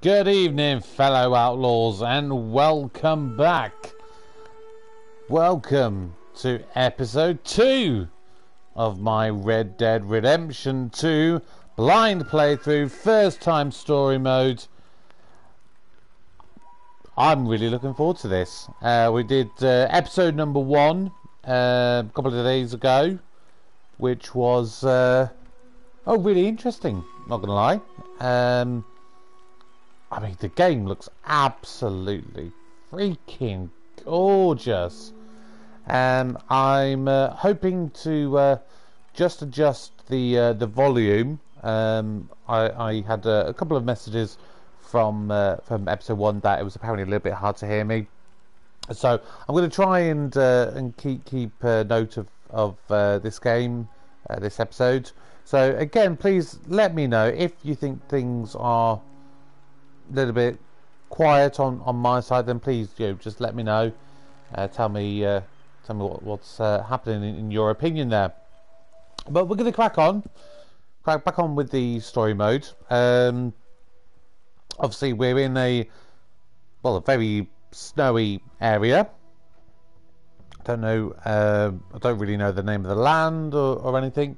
Good evening, fellow outlaws, and welcome back. Welcome to episode 2 of my Red Dead Redemption 2 blind playthrough, first time story mode. I'm really looking forward to this. Uh, we did uh, episode number 1 uh, a couple of days ago, which was, uh, oh, really interesting, not gonna lie. Um, I mean, the game looks absolutely freaking gorgeous. Um, I'm uh, hoping to uh, just adjust the uh, the volume. Um, I, I, had a, a, couple of messages from uh, from episode one that it was apparently a little bit hard to hear me. So I'm going to try and uh, and keep keep uh, note of of this game, this episode. So again, please let me know if you think things are little bit quiet on, on my side, then please you know, just let me know. Uh, tell me uh, tell me what, what's uh, happening in, in, your opinion there. But we're going to crack on, crack back on with the story mode. Um, obviously, we're in a well, a very snowy area. Don't know. Uh, I don't really know the name of the land or, or anything,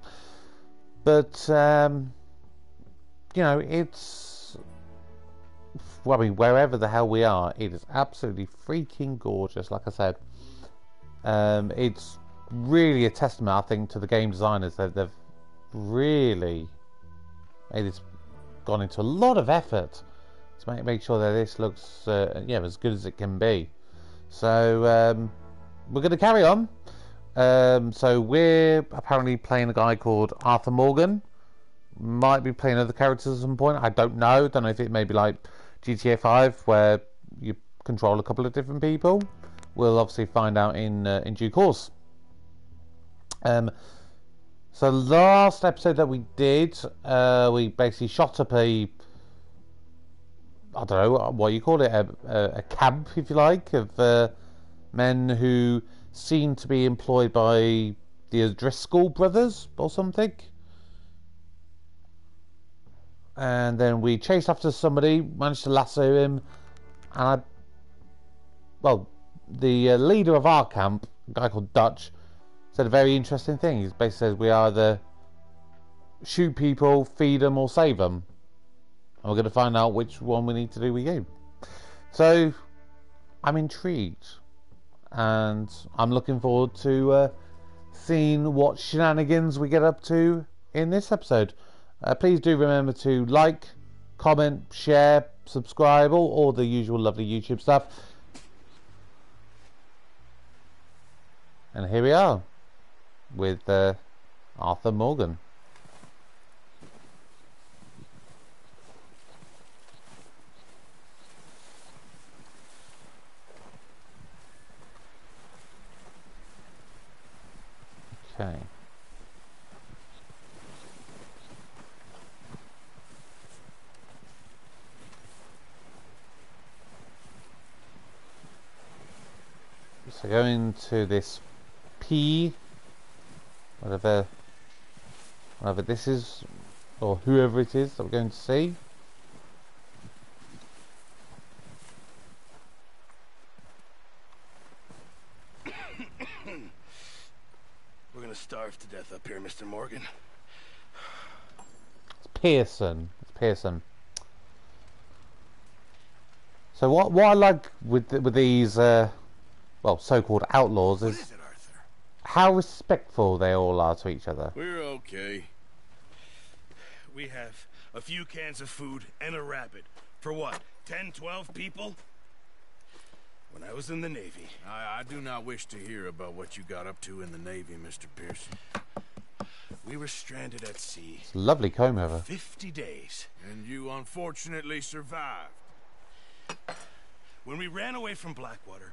but um, you know, it's I mean, wherever the hell we are, it is absolutely freaking gorgeous. Like I said, um, it's really a testament, I think, to the game designers that they've really made this gone into a lot of effort to make make sure that this looks uh, yeah as good as it can be. So um, we're going to carry on. Um, so we're apparently playing a guy called Arthur Morgan. Might be playing other characters at some point. I don't know. Don't know if it may be like GTA 5, where you control a couple of different people. We'll obviously find out in uh, in due course. Um, so last episode that we did, uh, we basically shot up a I don't know what you call it, a, a, a camp, if you like, of uh, men who seem to be employed by the Driscoll brothers or something and then we chased after somebody, managed to lasso him, and I, well, the uh, leader of our camp, a guy called Dutch, said a very interesting thing. He basically says we either shoot people, feed them, or save them, and we're going to find out which one we need to do with you. So, I'm intrigued, and I'm looking forward to uh, seeing what shenanigans we get up to in this episode. Uh, please do remember to like, comment, share, subscribe, all, all the usual lovely YouTube stuff. And here we are with uh, Arthur Morgan. Okay. So go into this P, whatever, whatever this is, or whoever it is that we're going to see. We're gonna starve to death up here, Mr. Morgan. It's Pearson. It's Pearson. So what what I like with with these uh, well, so-called outlaws is, is it, how respectful they all are to each other. We're okay. We have a few cans of food and a rabbit. For what, 10, 12 people? When I was in the Navy. I, I do not wish to hear about what you got up to in the Navy, Mr. Pearson. We were stranded at sea. It's a lovely comb over. 50 days. And you unfortunately survived. When we ran away from Blackwater,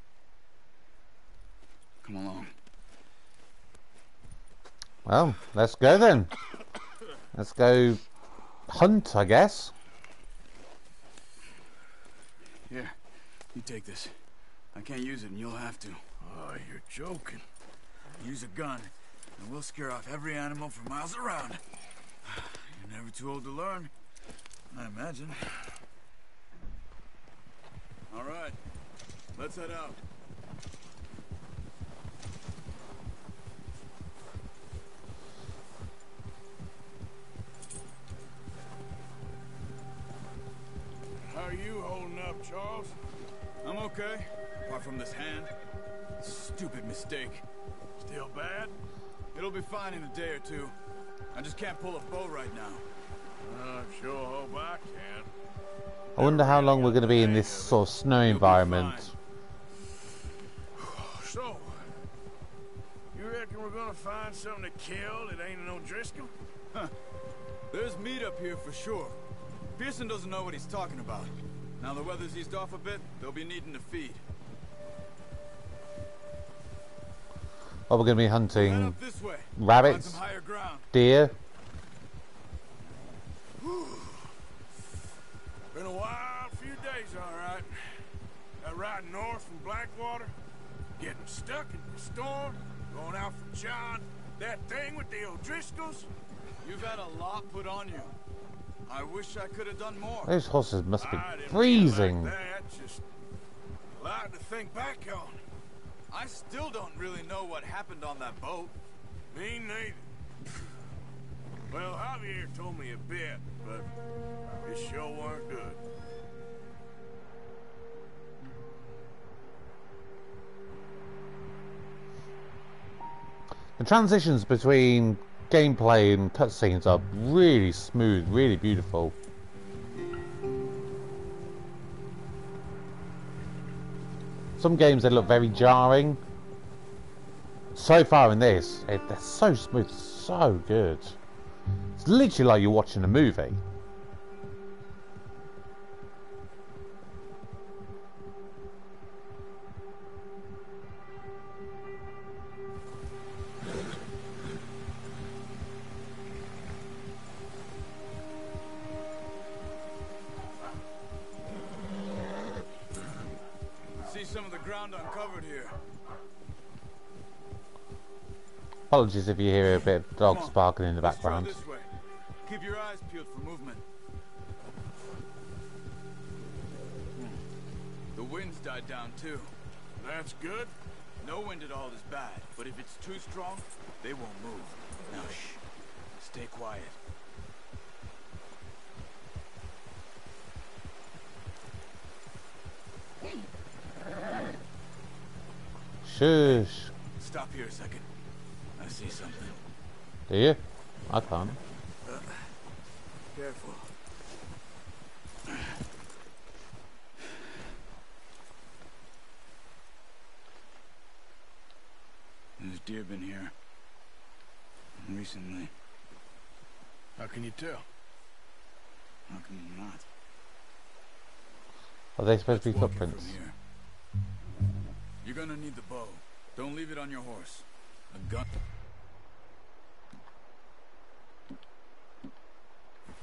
Come along. Well, let's go then. Let's go hunt, I guess. Here, you take this. I can't use it, and you'll have to. Oh, you're joking. Use a gun, and we'll scare off every animal for miles around. You're never too old to learn, I imagine. All right, let's head out. How are you holding up, Charles? I'm okay, apart from this hand. Stupid mistake. Still bad? It'll be fine in a day or two. I just can't pull a bow right now. I sure hope I can. I wonder how long we're going to be in this sort of snow environment. So, you reckon we're gonna find something to kill that ain't no Driscoll? There's meat up here for sure. Pearson doesn't know what he's talking about. Now the weather's eased off a bit, they'll be needing to feed. Oh, we're going to be hunting this way. rabbits, Find some higher ground. deer. Been a wild few days, all right. That ride north from Blackwater, getting stuck in the storm, going out for John, that thing with the O'Driscolls. You've had a lot put on you. I wish I could have done more. Those horses must be I didn't mean freezing. Like just a lot to think back on. I still don't really know what happened on that boat. Me neither. Well, Javier told me a bit, but it sure weren't good. The transitions between gameplay and cutscenes are really smooth, really beautiful. Some games they look very jarring. So far in this, it, they're so smooth, so good. It's literally like you're watching a movie. Ground uncovered here. Apologies if you hear a bit of dogs barking in the background. This way. Keep your eyes peeled for movement. Hmm. The wind's died down too. That's good. No wind at all is bad, but if it's too strong, they won't move. Now shh. Stay quiet. Shush. Stop here a second. I see something. Do you? I can't. Uh, careful. There's deer been here. Recently. How can you tell? How can you not? Are they supposed to be footprints? From here. You're gonna need the bow. Don't leave it on your horse. A gun.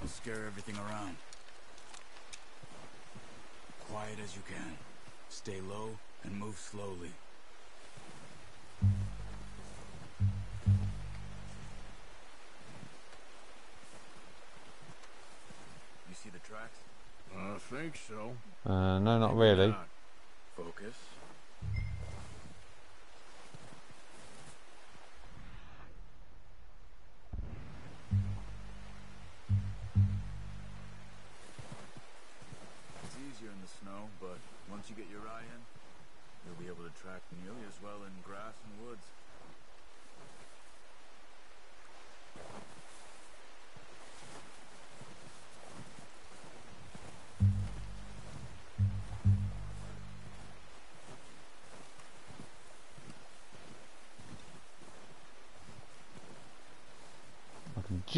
I'll scare everything around. Quiet as you can. Stay low and move slowly. You see the tracks? I think so. Uh, no, not really. Focus.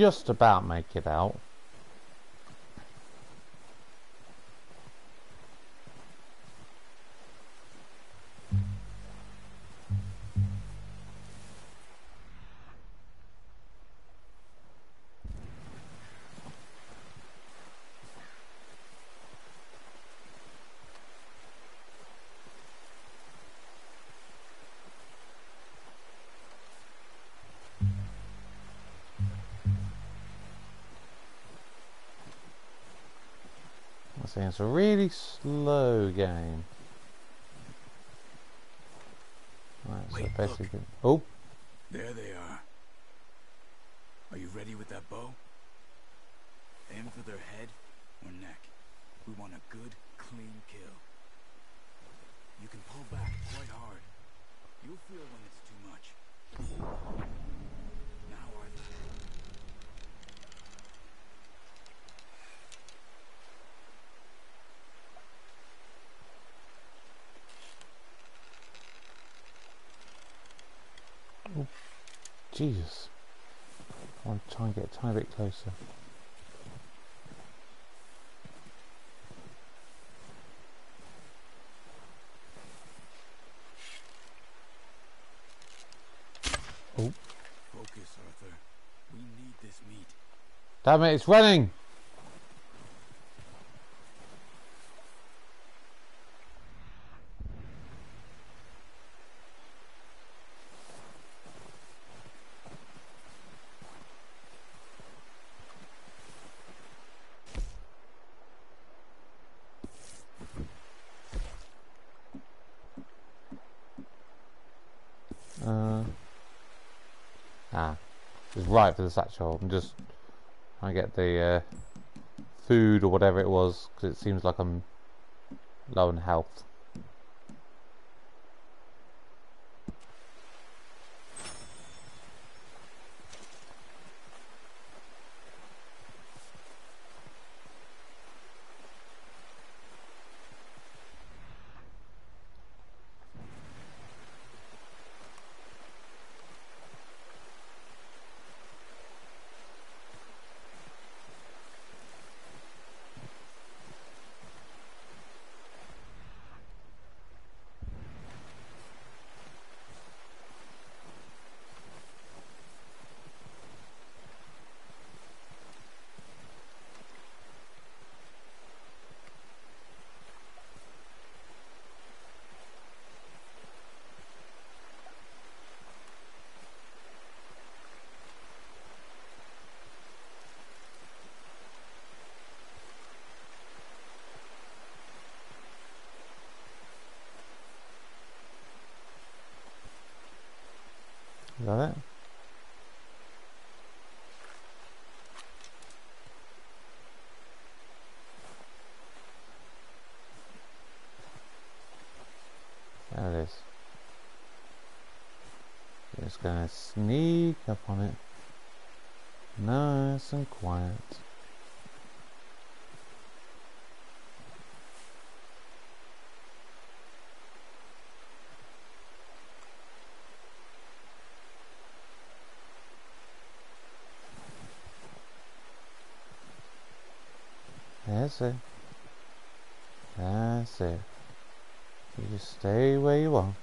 Just about make it out. Saying it's a really slow game. Right, so Wait, basically, oh, There they are. Are you ready with that bow? Aim for their head or neck. We want a good, clean kill. You can pull back quite hard. You'll feel when it's too much. Jesus. I want to try and get a tiny bit closer. Oh, Focus, Arthur. We need this meat. damn it, it's running! Uh, ah, for the satchel. I'm just to get the uh, food or whatever it was because it seems like I'm low in health. Is that it? There it is. Just gonna sneak up on it. Nice and quiet. That's it. That's it. You just stay where you are.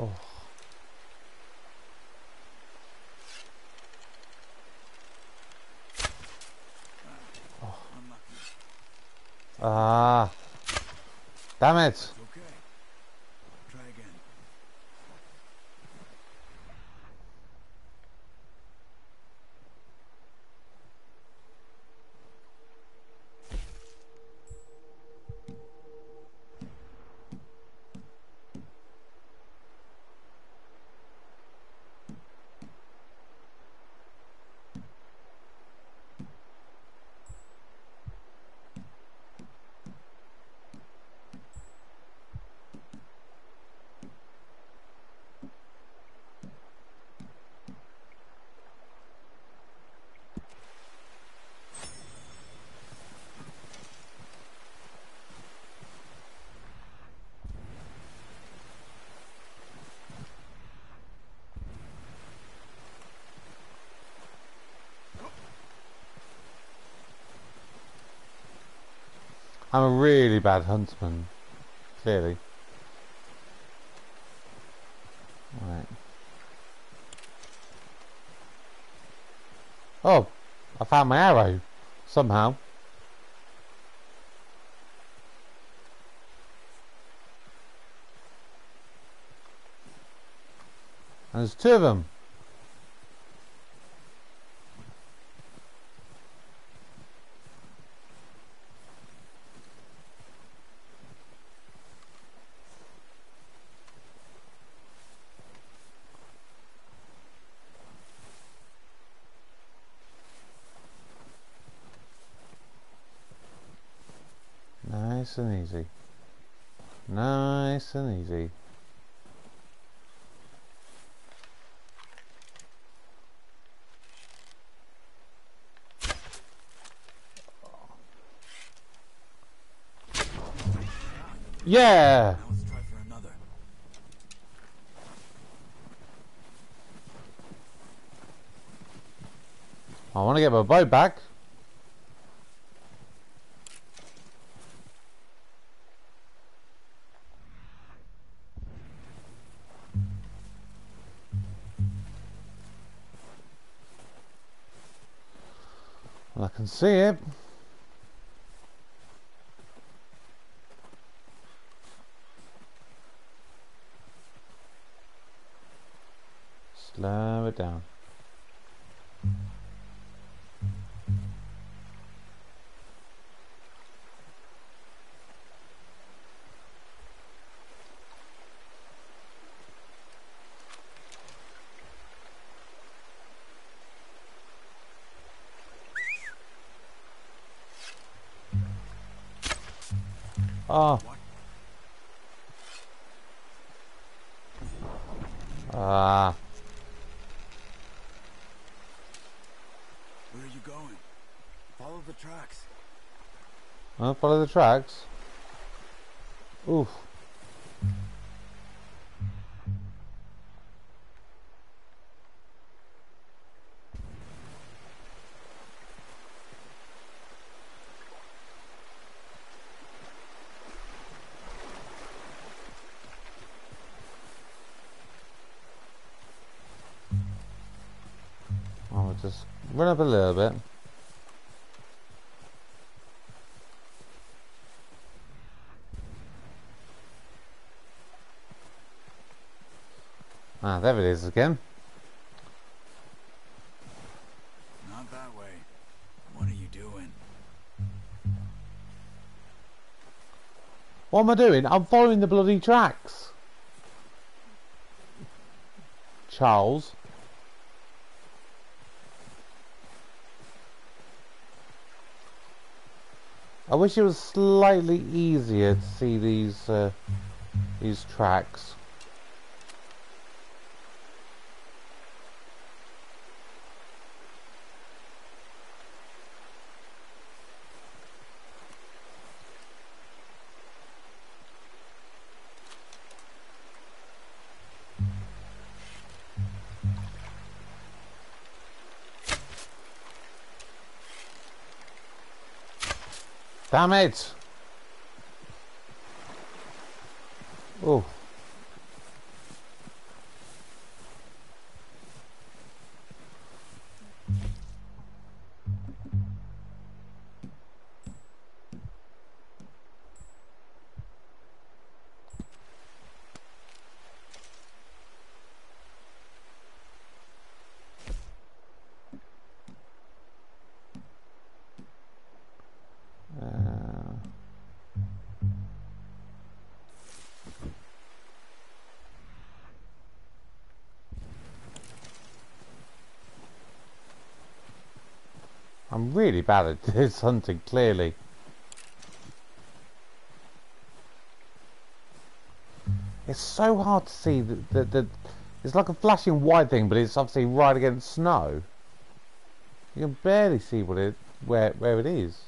Oh, Unlucky. ah, damn it! It's okay. Try again. I'm a really bad huntsman, clearly. Right. Oh, I found my arrow somehow. And there's two of them. Nice and easy. Nice and easy. Yeah! I want to get my boat back. See it. Slow it down. Oh. Ah. Where are you going? Follow the tracks. I'll follow the tracks. There it is again. Not that way. What are you doing? What am I doing? I'm following the bloody tracks. Charles. I wish it was slightly easier to see these uh, these tracks. Damn it! Oh. Really bad at this hunting, clearly. It's so hard to see that the, the, it's like a flashing white thing, but it's obviously right against snow. You can barely see what it where where it is.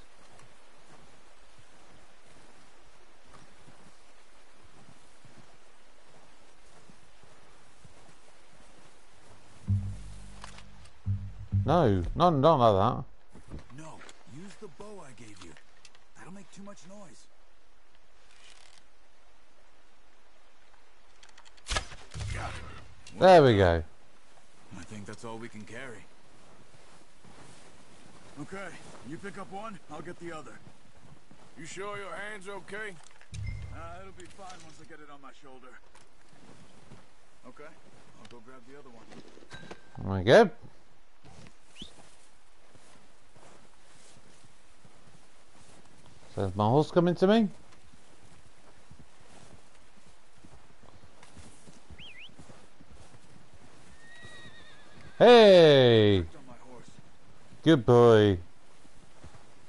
No, not not like that. No, use the bow I gave you. That'll make two too much noise. There we go. I think that's all we can carry. Okay, you pick up one, I'll get the other. You sure your hand's okay? Uh, it'll be fine once I get it on my shoulder. Okay, I'll go grab the other one. There we go. So is my horse coming to me? Hey! Good boy.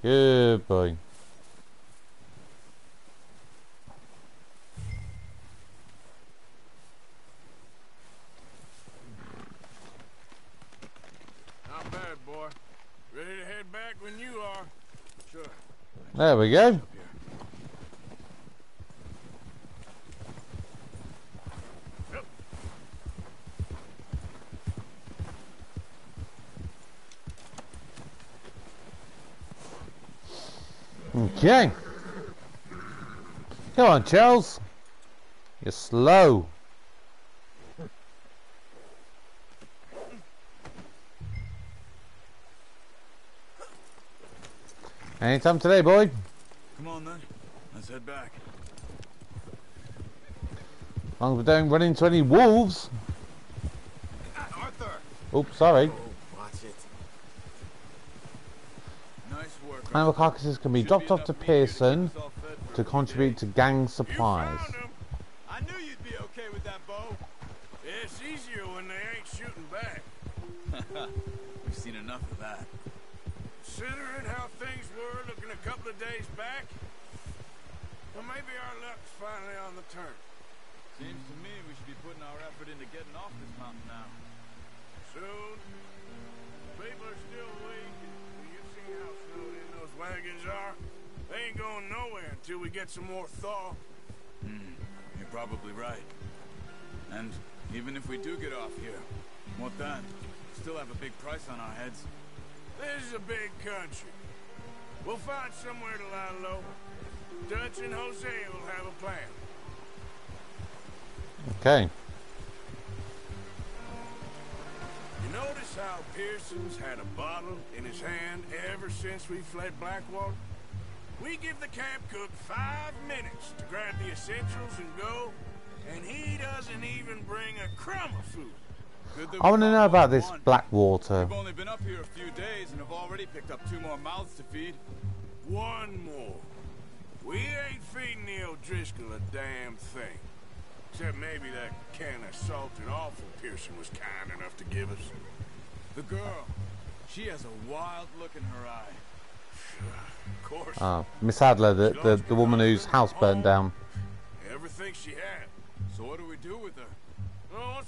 Good boy. There we go. Okay. Come on, Charles. You're slow. Anytime today, boy. Come on then, let's head back. As long as we don't run into any wolves. Arthur! Oops, sorry. Oh, watch it. Nice work. Animal carcasses can be Should dropped off to Pearson keep us all fed for to contribute to gang supplies. I knew you'd be okay with that bow. It's easier when they ain't shooting back. We've seen enough of that. Considering how things were looking a couple of days back, well, maybe our luck's finally on the turn. Seems to me we should be putting our effort into getting off this mountain now. Soon, people are still weak. and You've seen how snowed in those wagons are. They ain't going nowhere until we get some more thaw. Hmm, you're probably right. And even if we do get off here, what then? Still have a big price on our heads. This is a big country. We'll find somewhere to lie low. Dutch and Hosea will have a plan. Okay. You notice how Pearson's had a bottle in his hand ever since we fled Blackwater? We give the camp cook five minutes to grab the essentials and go, and he doesn't even bring a crumb of food. I want to know about this. Blackwater. We've only been up here a few days and have already picked up two more mouths to feed. One more. We ain't feeding the O'Driscoll a damn thing. Except maybe that can of salted offal Pearson was kind enough to give us. The girl, she has a wild look in her eye. Of course, Ah, Miss Adler, the, the, the woman whose house burned down. everything she had. So what do we do with her?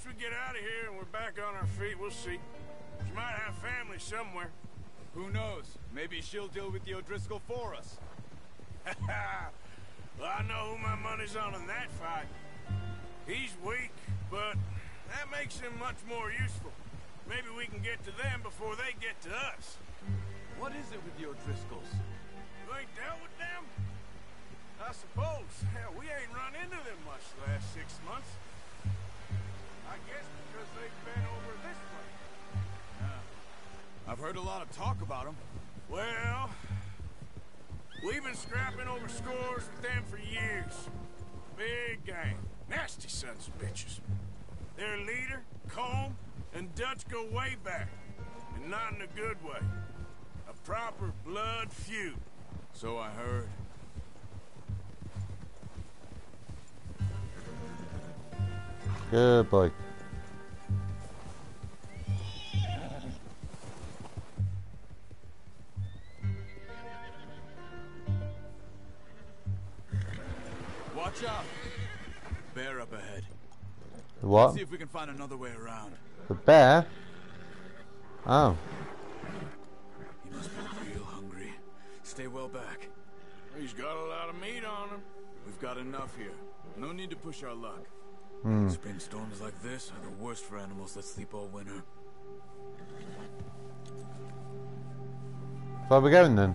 Once we get out of here and we're back on our feet, we'll see. She might have family somewhere. Who knows? Maybe she'll deal with the O'Driscoll for us. well, I know who my money's on in that fight. He's weak, but that makes him much more useful. Maybe we can get to them before they get to us. What is it with the O'Driscolls? You ain't dealt with them? I suppose. Hell, we ain't run into them much the last six months. I guess because they've been over this way. Uh, I've heard a lot of talk about them. Well, we've been scrapping over scores with them for years. Big gang. Nasty sons of bitches. Their leader, Colm, and Dutch go way back. And not in a good way. A proper blood feud. So I heard. Good boy. Watch out! Bear up ahead. The what? See if we can find another way around. The bear? Oh. He must be real hungry. Stay well back. He's got a lot of meat on him. We've got enough here. No need to push our luck. Hmm. Spring storms like this are the worst for animals that sleep all winter. Where are we going then?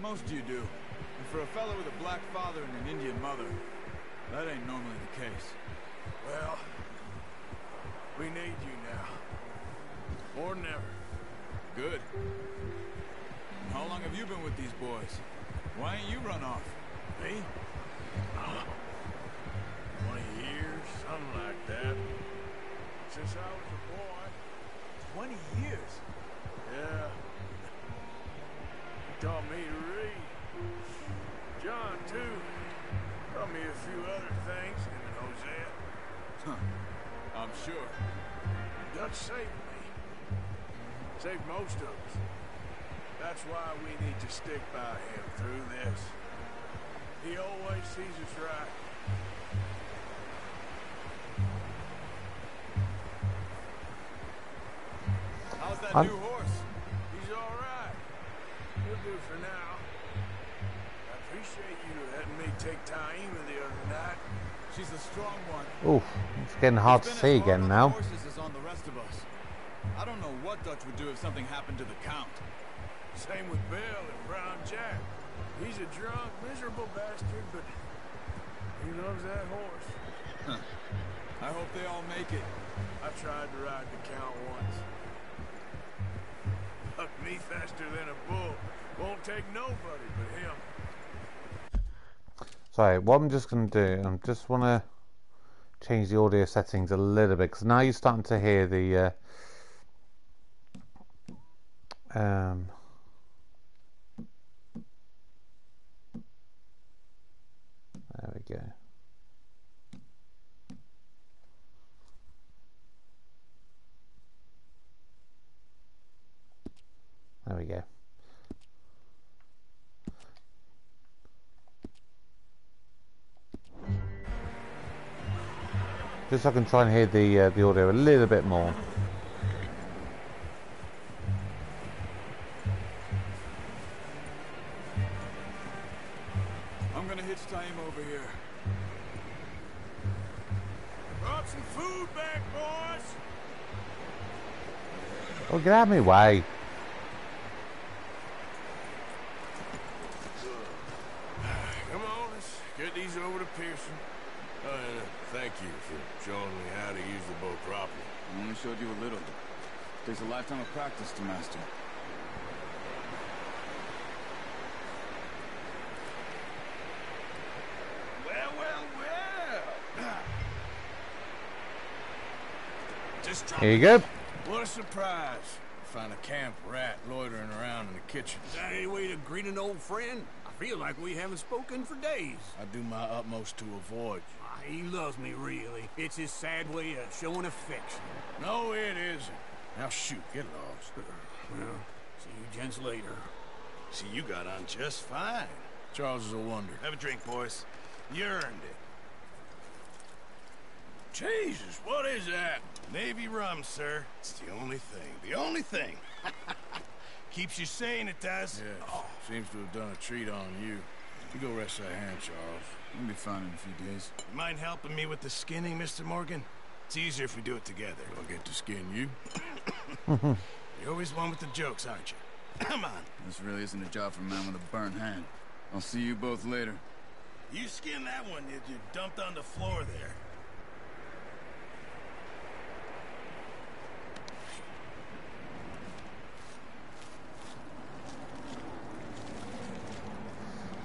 Most of you do. And for a fellow with a black father and an Indian mother, that ain't normally the case. Well, we need you now. More than ever. Good. How long have you been with these boys? Why ain't you run off? Me? Uh, 20 years, something like that. Since I was a boy. Twenty years? Yeah. He taught me to read. John, too. Taught me a few other things, him and Hosea. Huh. I'm sure. Dutch saved me. Saved most of us. That's why we need to stick by him through this. He always sees us right. How's that I'm- new horse? Letting me take Taima the other night. She's a strong one. Oof, it's getting hard to see again now. On the rest of us. I don't know what Dutch would do if something happened to the Count. Same with Bill and Brown Jack. He's a drunk, miserable bastard, but he loves that horse. I hope they all make it. I tried to ride the Count once. Bucked me faster than a bull. Won't take nobody but him. Sorry, what I'm just going to do, I'm just want to change the audio settings a little bit because now you're starting to hear the. Uh, um, there we go. There we go. Just so I can try and hear the uh, the audio a little bit more. I'm gonna hitch time over here. Brought some food back, boys. Oh, get out of my way. Come on, let's get these over to Pearson. Oh, and uh, thank you for showing me how to use the boat properly. I only showed you a little. Takes a lifetime of practice to master. Well, well, well. Just Here you go. What a surprise. Find a camp rat loitering around in the kitchen. Is that any way to greet an old friend? I feel like we haven't spoken for days. I do my utmost to avoid Ah, he loves me, really. It's his sad way of showing affection. No, it isn't. Now shoot, get lost. Uh, well, see you gents later. See, you got on just fine. Charles is a wonder. Have a drink, boys. You earned it. Jesus, what is that? Navy rum, sir. It's the only thing. The only thing. Keeps you sane, it does. Yeah, seems to have done a treat on you. You go rest that hand, Charles. You'll be fine in a few days. Mind helping me with the skinning, Mr. Morgan? It's easier if we do it together. I'll get to skin you. You're always one with the jokes, aren't you? Come on. This really isn't a job for a man with a burnt hand. I'll see you both later. You skinned that one you, you dumped on the floor there.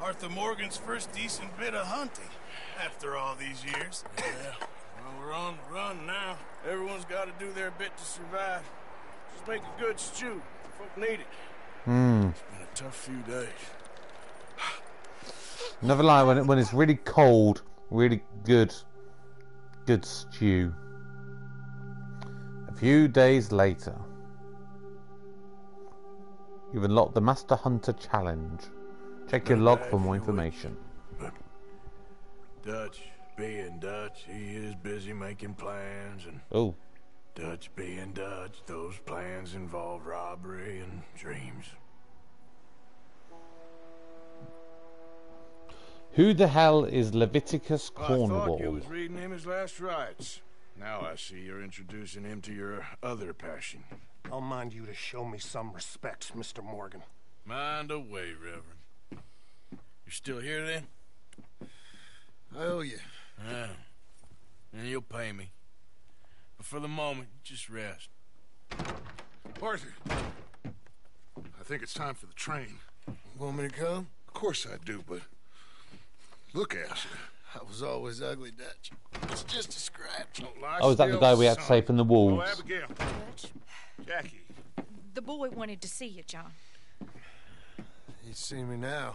Arthur Morgan's first decent bit of hunting after all these years. Yeah. Well, we're on the run now. Everyone's got to do their bit to survive. Just make a good stew. Folk need it. Hmm. It's been a tough few days. Never lie when it, when it's really cold, really good, good stew. A few days later, you've unlocked the Master Hunter Challenge. Check your Not log for more few weeks. information. Dutch, being Dutch, he is busy making plans, and Oh, Dutch being Dutch, those plans involve robbery and dreams. who the hell is Leviticus I thought you Cornwall? was reading him his last rites. Now I see you're introducing him to your other passion. I'll mind you to show me some respect, Mr. Morgan. Mind away, Reverend. You're still here then? I owe you. Yeah. Ah. And you'll pay me. But for the moment, just rest. Arthur, I think it's time for the train. Want me to come? Of course I do, but look at you. I was always ugly, Dutch. It's just a scratch. Don't lie Oh, is that the guy we had to son. save from the Oh, wolves? Abigail. Jackie. The boy wanted to see you, John. He's see me now.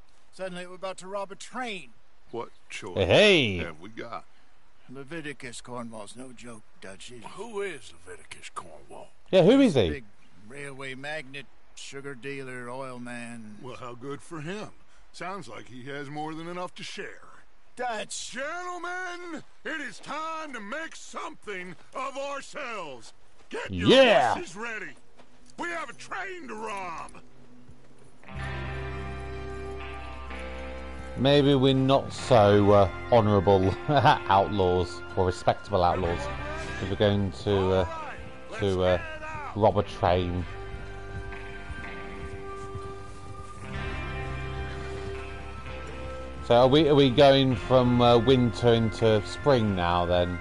suddenly we're about to rob a train. What choice Hey. have we got? Leviticus Cornwall's no joke, Dutch. He's Who is Leviticus Cornwall? Yeah, who is he? big railway magnate, sugar dealer, oil man. Well, how good for him. Sounds like he has more than enough to share. Dutch! Gentlemen, it is time to make something of ourselves. Get your Yeah. horses ready. We have a train to rob. Maybe we're not so uh, honourable outlaws or respectable outlaws if we're going to uh, to uh, rob a train. So are we are we going from uh, winter into spring now then?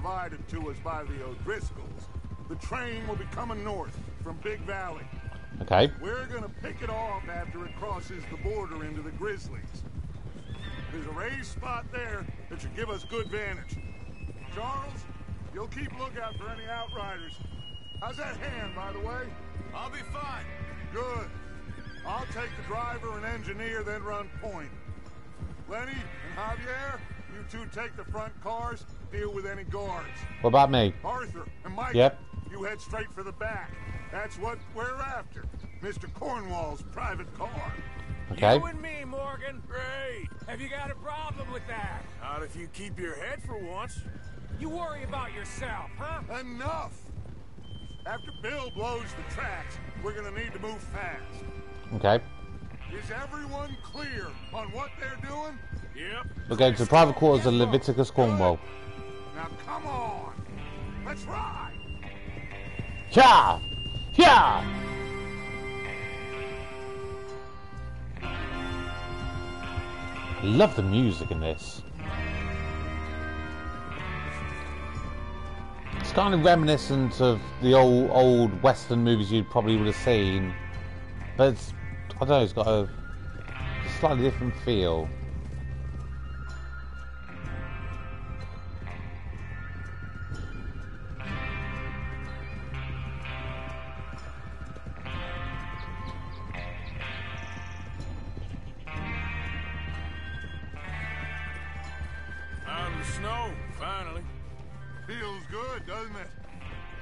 Provided to us by the O'Driscolls, the train will be coming north from Big Valley. Okay. We're gonna pick it off after it crosses the border into the Grizzlies. There's a raised spot there that should give us good vantage. Charles, you'll keep lookout for any outriders. How's that hand, by the way? I'll be fine. Good. I'll take the driver and engineer, then run point. Lenny and Javier, you two take the front cars, deal with any guards. What about me? Arthur and Micah, Yep. you head straight for the back. That's what we're after. Mr. Cornwall's private car. Okay. You and me, Morgan. Great. Have you got a problem with that? Not if you keep your head for once. You worry about yourself, huh? Enough! After Bill blows the tracks, we're gonna need to move fast. Okay. Is everyone clear on what they're doing? Yep. We're going to the private quarters of Leviticus Cornwall. Now come on! Let's ride! Yeah! Yeah! Love the music in this. It's kind of reminiscent of the old old western movies you probably would have seen, but it's, I don't know, it's got a slightly different feel.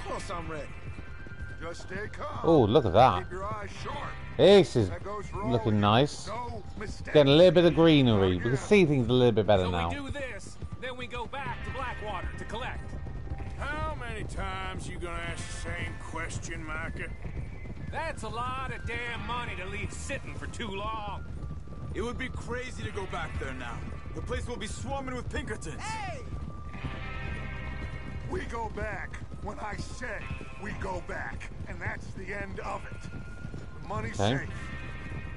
Of course I'm ready. Just stay calm. Oh, look at that. Keep your eyes sharp. This is That goes for all looking nice. No. Getting a little bit of greenery. We can see things a little bit better So now. we do this, then we go back to Blackwater to collect. How many times you gonna ask the same question, Micah? That's a lot of damn money to leave sitting for too long. It would be crazy to go back there now. The place will be swarming with Pinkertons. We go back when I say we go back, and that's the end of it. The money's Okay. safe.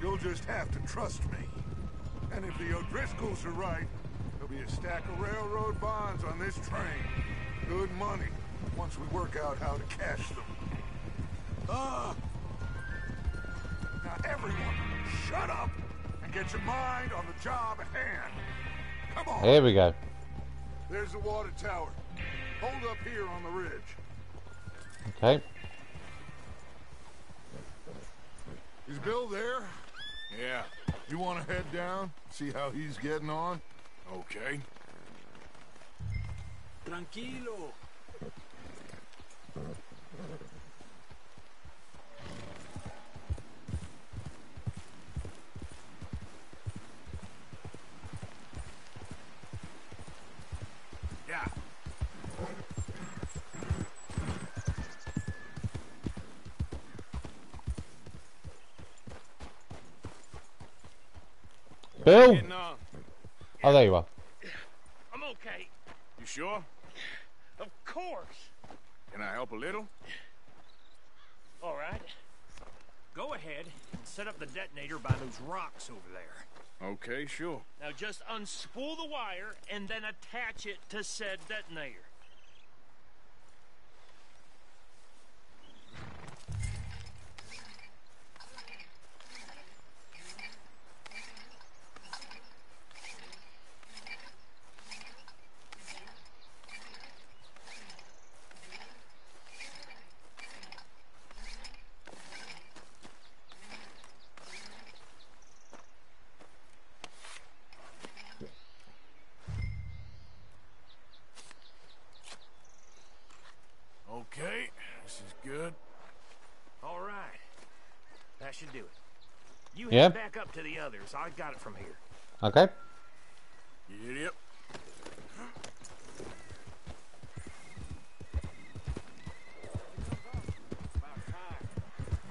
You'll just have to trust me. And if the O'Driscolls are right, there'll be a stack of railroad bonds on this train. Good money, once we work out how to cash them. Ah! Now everyone, shut up and get your mind on the job at hand. Come on. Here we go. There's the water tower. Hold up here on the ridge. Okay. Is Bill there? Yeah, You want to head down, see how he's getting on? okay. Tranquilo. Yeah. Bill! Uh, oh, there you are. I'm okay. You sure? Of course. Can I help a little? All right. Go ahead and set up the detonator by those rocks over there. Okay, sure. Now just unspool the wire and then attach it to said detonator. Okay, this is good. All right. That should do it. You Yeah. head back up to the others. I got it from here. Okay. Yep.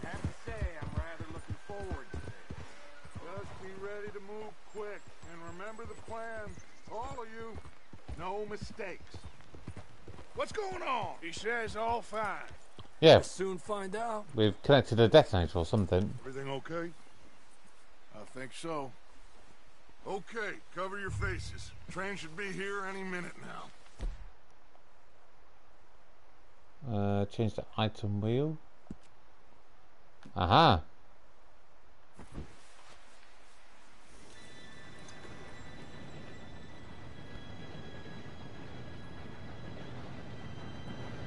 Have to say, I'm rather looking forward. Just be ready to move quick, and remember the plan. All of you, no mistakes. What's going on? He says all fine. Yeah, Soon find out. we've connected a detonator or something. Everything okay? I think so. Okay, cover your faces. Train should be here any minute now. Uh, change the item wheel. Aha.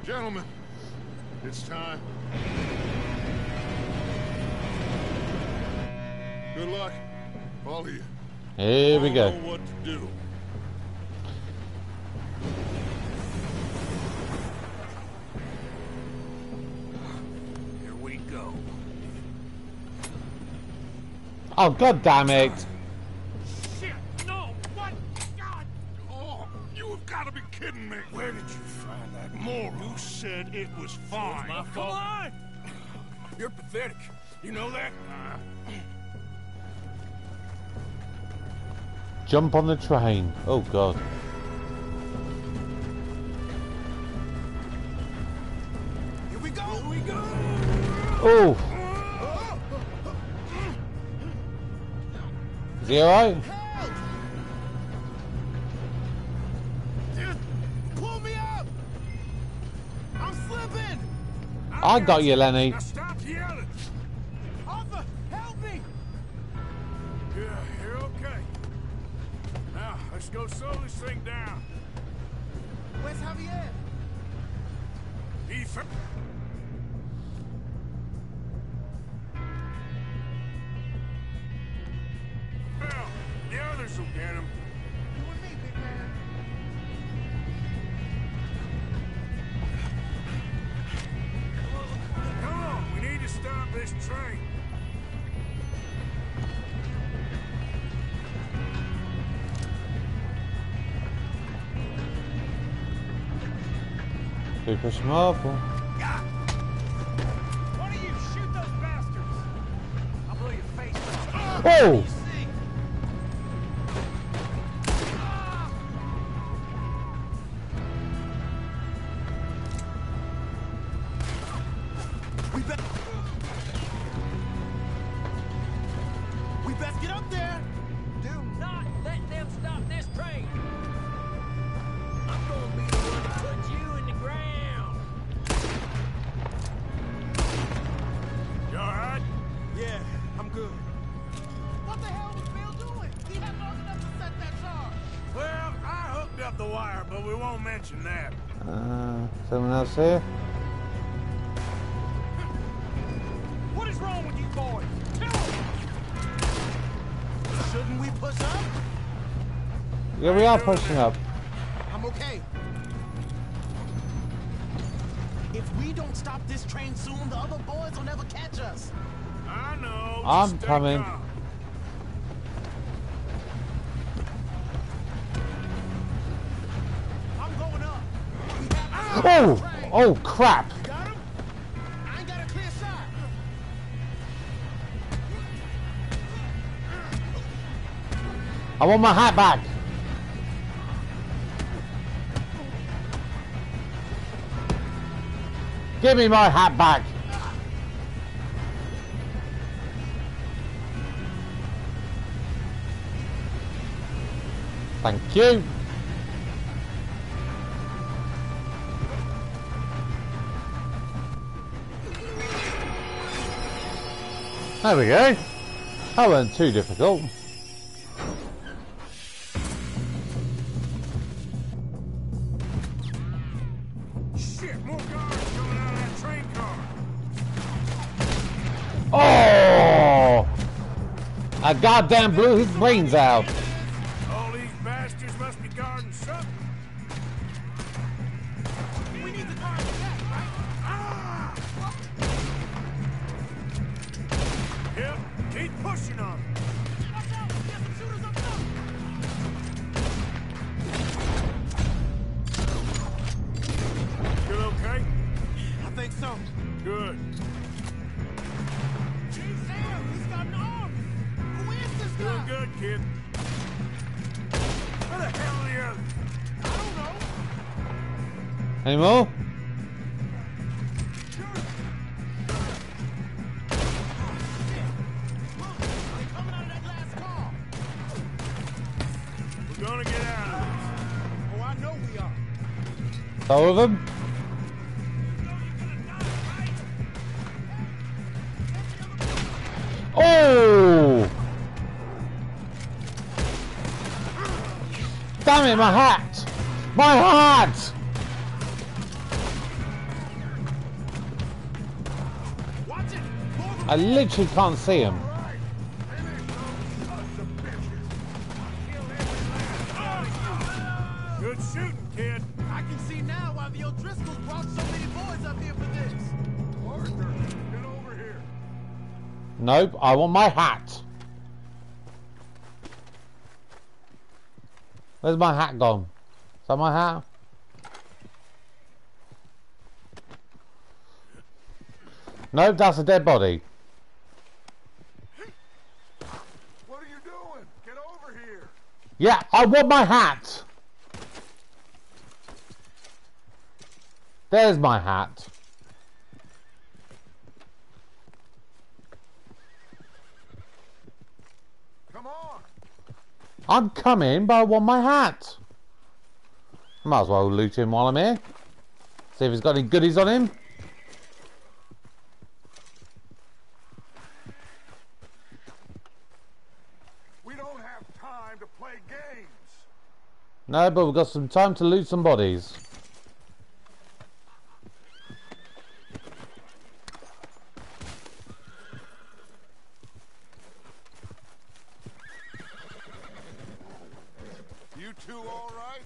Gentlemen, it's time. Good luck. All of you. Here we go. know what to do. go. Oh god damn it! Shit, no, what? God! Oh, you have got to be kidding me. Where did you find that moron? You said it was fine. my fault. Come on! You're pathetic. You know that? Uh, Jump on the train. Oh god. Here we go! Here we go! Oh! Is he alright? Just pull me up! I'm slipping! I got you, Lenny. Go slow this thing down. Where's Javier? He Super Marvel. One of you shoot those bastards! I'll blow your face off. Oh! Good. What the hell was Bill doing? He had long enough to set that charge. Well, I hooked up the wire, but we won't mention that. Uh, someone else here? What is wrong with you boys? Tell them! Shouldn't we push up? Yeah, we are pushing up. I'm okay. If we don't stop this train soon, the other boys will never catch us. I know. I'm coming. I'm going up. We have to Oh! stop the train. Oh crap! I got a clear shot. I want my hat back! Give me my hat back! You! There we go. That wasn't too difficult. Shit, more guards coming out of that train car. Oh! I goddamn blew his brains out. It, my hat! My hat! Watch it. More of them. I literally can't see him. Good shooting, kid. I can see now why the brought so many boys up here for this. Arthur, get over here. Nope, I want my hat. Where's my hat gone? Is that my hat? Nope, that's a dead body. What are you doing? Get over here. Yeah, I want my hat. There's my hat. Come on. I'm coming, but I want my hat. Might as well loot him while I'm here. See if he's got any goodies on him. We don't have time to play games. No, but we've got some time to loot some bodies. You two all right?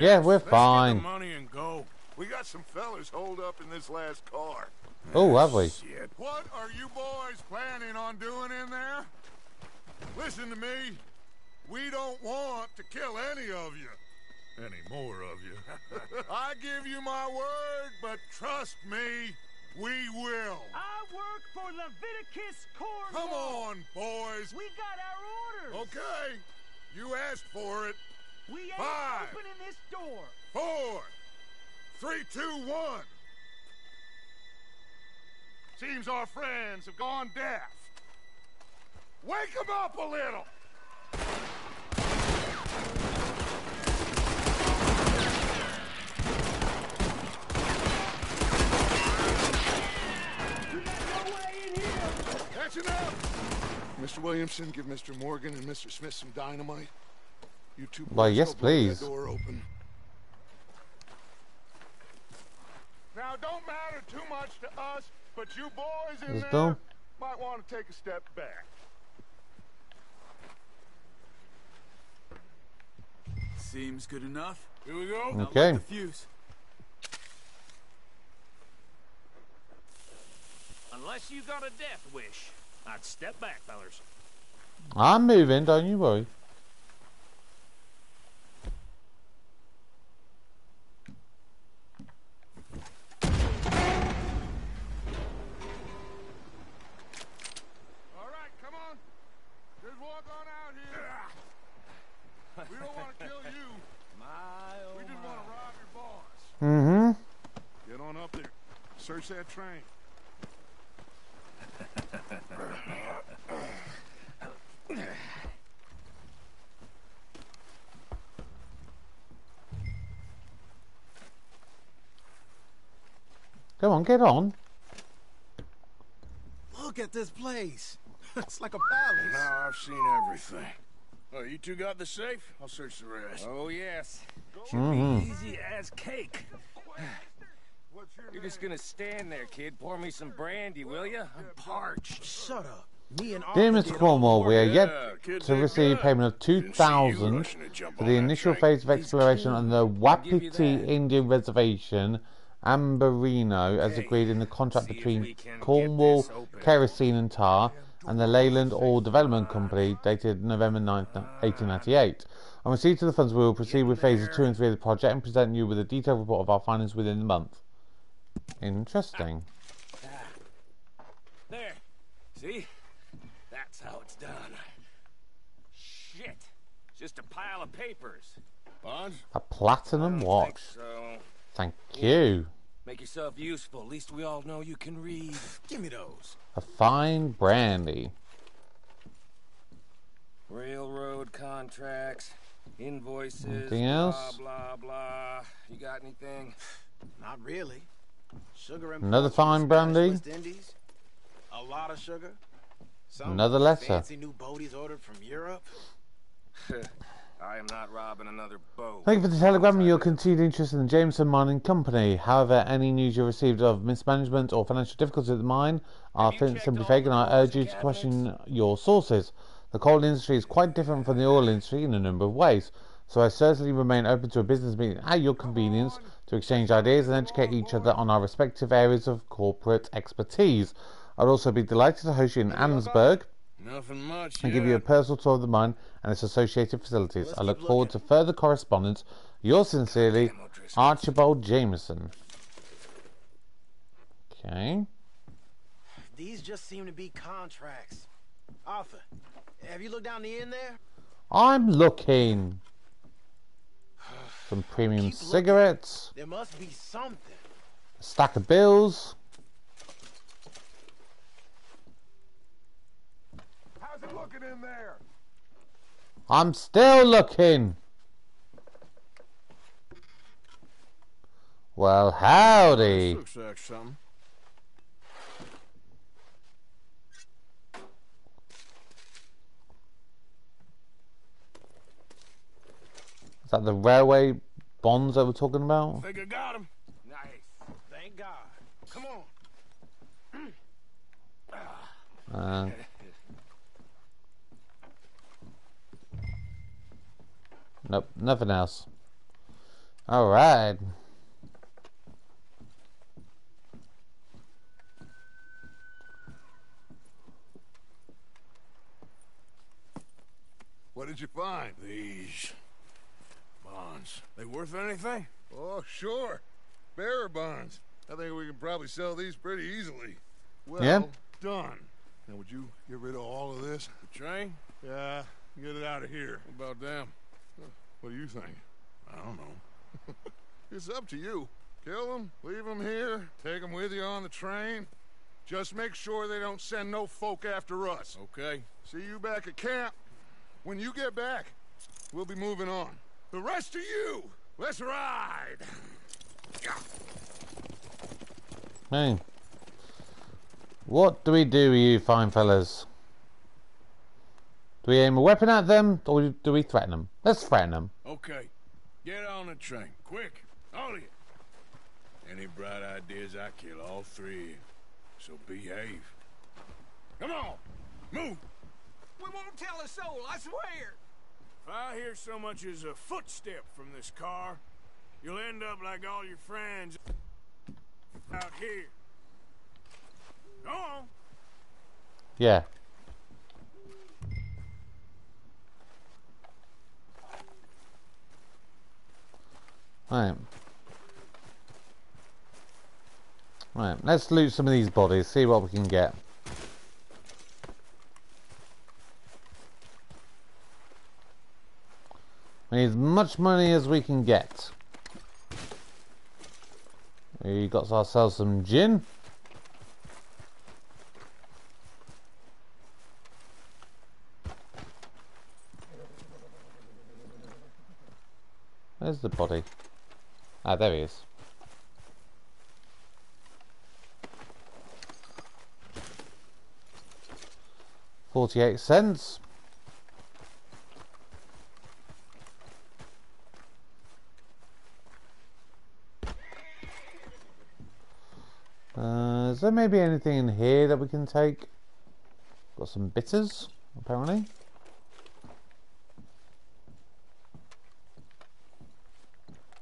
Yeah, we're let's get fine. the money and go. We got some fellas holed up in this last car. Oh, lovely. Shit. What are you boys planning on doing in there? Listen to me. We don't want to kill any of you. Any more of you. I give you my word, but trust me, we will. I work for Leviticus Cornwall. Come on, boys. We got our orders. Okay. You asked for it. We ain't Five. opening this door. Four. Three, two, one. Seems our friends have gone deaf. Wake them up a little. That's enough. Mr. Williamson, give Mr. Morgan and Mr. Smith some dynamite. You two Why, boys yes, please. Door open. Now, don't matter too much to us, but you boys in Let's there go. might want to take a step back. Seems good enough. Here we go. Okay. light the fuse. Unless you got a death wish, I'd step back, fellers. I'm moving, don't you worry. All right, come on. Just walk on out here. we don't want to kill you. My, oh We just want to rob your boss. Mm-hmm. Get on up there. Search that train. Come on, get on. Look at this place. It's like a palace. Now I've seen everything. Oh, you two got the safe? I'll search the rest. Oh, yes. Mhm. Easy as cake. You're name? just gonna stand there, kid. Pour me some brandy, will you? I'm parched. Shut up. Me and Dear Arthur Mr. did Cornwall, we are yet Yeah, to receive good. payment of two Didn't see you thousand rushing to jump for the initial phase of exploration on the Wapiti. Indian Reservation, Ambarino, as agreed in the contract between we can get Cornwall. Kerosene and Tar and the Leyland Oil Development Company, dated November 9th, 1898. On receipt of the funds, we will proceed with phases two and three of the project and present you with a detailed report of our findings within the month. Interesting. Ah, there. See? That's how it's done. Shit. Just a pile of papers. Bonds? A platinum Think watch. So, Thank you. make yourself useful. At least we all know you can read. Give me those. A fine brandy. Railroad contracts, invoices, Anything else? blah, blah. blah. You got anything? Not really. Sugar and Another fine brandy? West Indies. A lot of sugar. Some Another letter. Fancy new boaties ordered from Europe. I am not robbing another boat. Thank you for the telegram and your continued interest in the Jameson Mining Company. However, any news you received of mismanagement or financial difficulties at the mine are simply fake, and I urge you to question your sources. The coal industry is quite different from the oil industry in a number of ways, so I certainly remain open to a business meeting at your convenience to exchange ideas and educate each other on our respective areas of corporate expertise. I'd also be delighted to host you in Annesburg Nothing much. and give you a personal tour of the mine and its associated facilities. Let's I look forward to further correspondence. Yours sincerely, Archibald Jameson. Okay. These just seem to be contracts. Arthur, have you looked down the end there? I'm looking. Some premium Keep looking. cigarettes, There must be something. a stack of bills. How's it looking in there? I'm still looking. Well, howdy. Looks like something. Is that the railway bonds that we're talking about? Think I got him. Nice. Thank God. Come on. Uh, nope, nothing else. All right. What did you find? These bonds. They worth anything? Oh, sure. Bearer bonds. I think we can probably sell these pretty easily. Well Yeah. done. Now, would you get rid of all of this? The train? Yeah, get it out of here. What about them? What do you think? I don't know. It's up to you. Kill them, leave them here, take them with you on the train. Just make sure they don't send no folk after us. Okay. See you back at camp. When you get back, we'll be moving on. The rest of you, let's ride. Hey. What do we do, you fine fellas? Do we aim a weapon at them, or do we threaten them? Let's threaten them. Okay. Get on the train. Quick. All of you. Any bright ideas, I kill all three. So behave. Come on. Move. We won't tell a soul, I swear. If I hear so much as a footstep from this car, you'll end up like all your friends out here. Go on. Yeah. Right. Right, let's loot some of these bodies, see what we can get. We need as much money as we can get. We got ourselves some gin. Where's the body? Ah, there he is. Forty-eight cents. Uh, is there maybe anything in here that we can take? Got some bitters, apparently.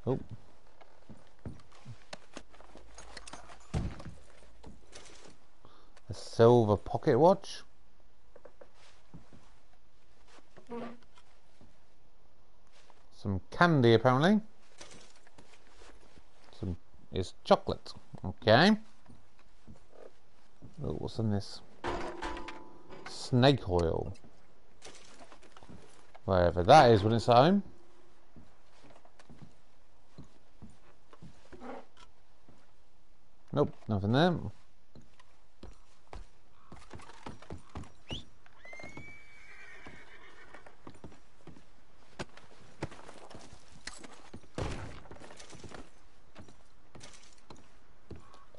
Oh. A silver pocket watch. Some candy apparently. Some is chocolate. Okay. Oh, what's in this? Snake oil. Wherever that is when it's home. Nope, nothing there.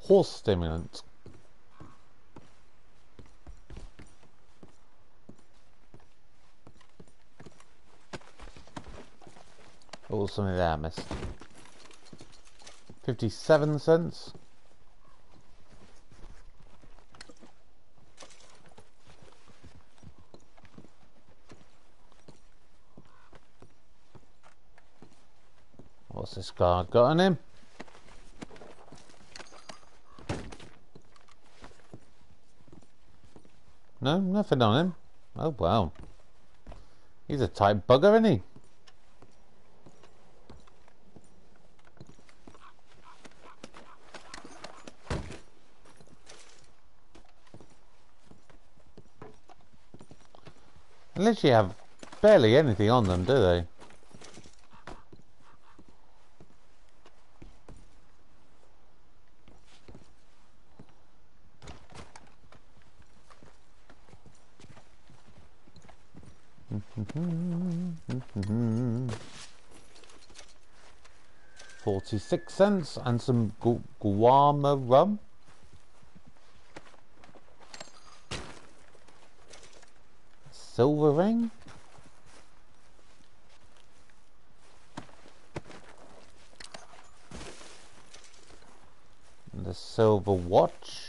Horse stimulant. Oh, something there I missed. 57 cents. What's this guy got on him? No, nothing on him. Oh, wow. He's a tight bugger, isn't he? They literally have barely anything on them, do they? Forty-six cents and some gu Guarma rum. Silver ring. And the silver watch.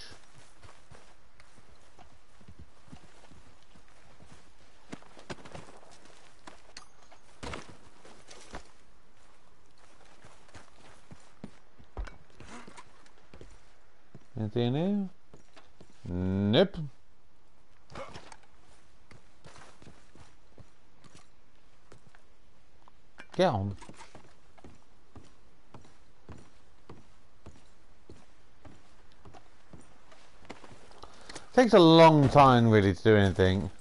Anything new? Nope. Get on. Takes a long time really to do anything.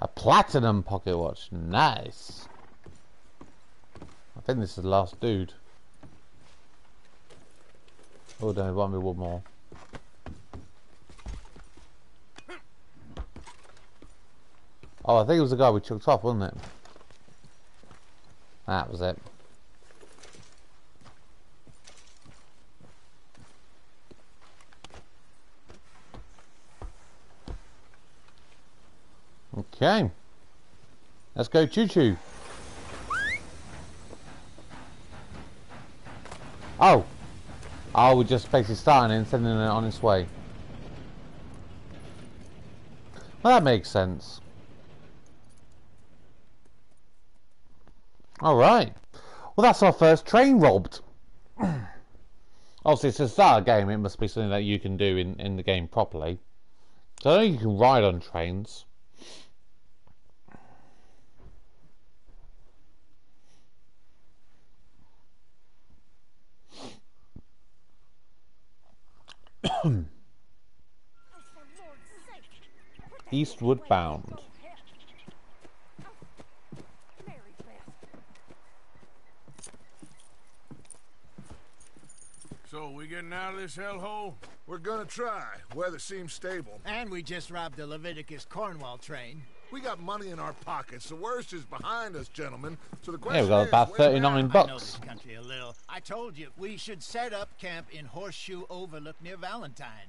A platinum pocket watch. Nice. I think this is the last dude. Oh no, want me one more. Oh, I think it was the guy we chucked off, wasn't it? That was it. Okay. Let's go choo choo. Oh. Oh, we're just basically starting it and sending it on its way. Well, that makes sense. Alright. Well, that's our first train robbed. Obviously, it's a start game. It must be something that you can do in, in the game properly. So I know you can ride on trains. Eastward bound. So, we getting out of this hellhole? We're gonna try. Weather seems stable. And we just robbed the Leviticus Cornwall train. We got money in our pockets. The worst is behind us, gentlemen. So the Yeah, question we got is, about where's 39 Matt? I know bucks. this country a little. I told you, we should set up camp in Horseshoe Overlook near Valentine.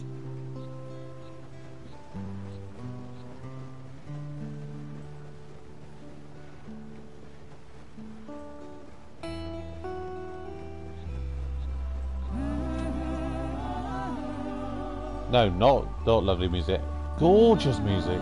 No, not not lovely music. Gorgeous music.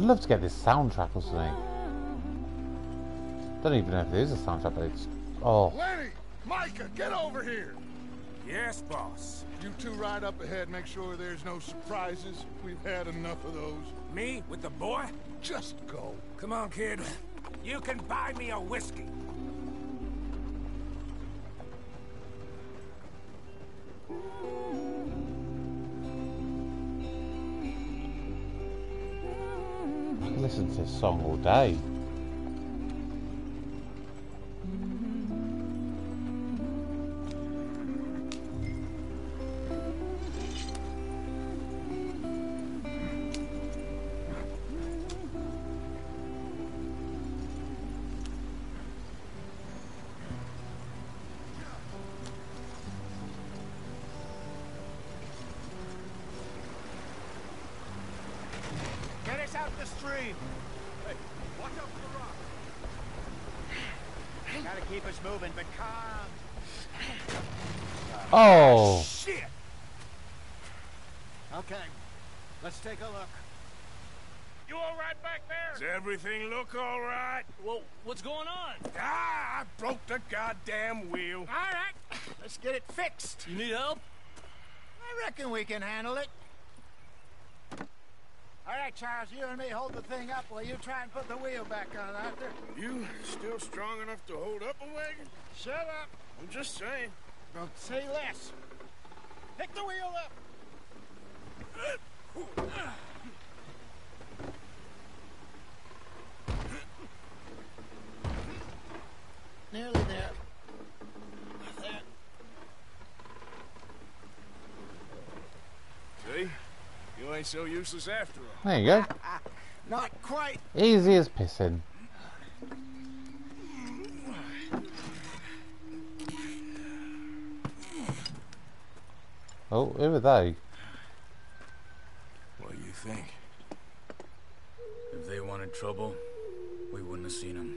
I'd love to get this soundtrack or something. Don't even know if there is a soundtrack, but it's oh Lenny! Micah, get over here! Yes, boss. You two ride up ahead, make sure there's no surprises. We've had enough of those. Me with the boy? Just go. Come on, kid. You can buy me a whiskey. Song all day. Hold the thing up while you try and put the wheel back on, Arthur. You still strong enough to hold up a wagon? Shut up. I'm just saying. Don't say less. Pick the wheel up. Nearly there. There. See? You ain't so useless after all. There you go. Not quite. Easy as pissing. Oh, who are they? What do you think? If they wanted trouble, we wouldn't have seen them.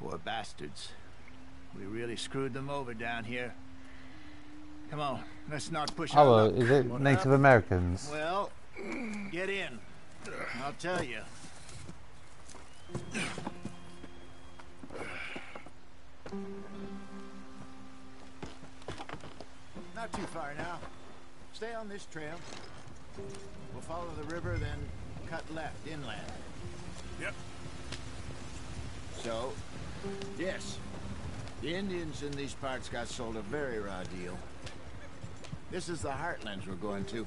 Poor bastards. We really screwed them over down here. Come on, let's not push our luck. is it Native? Americans? Well, get in. I'll tell you. Not too far now. Stay on this trail. We'll follow the river, then cut left inland. Yep. So, yes, the Indians in these parts got sold a very raw deal. This is the heartlands we're going to.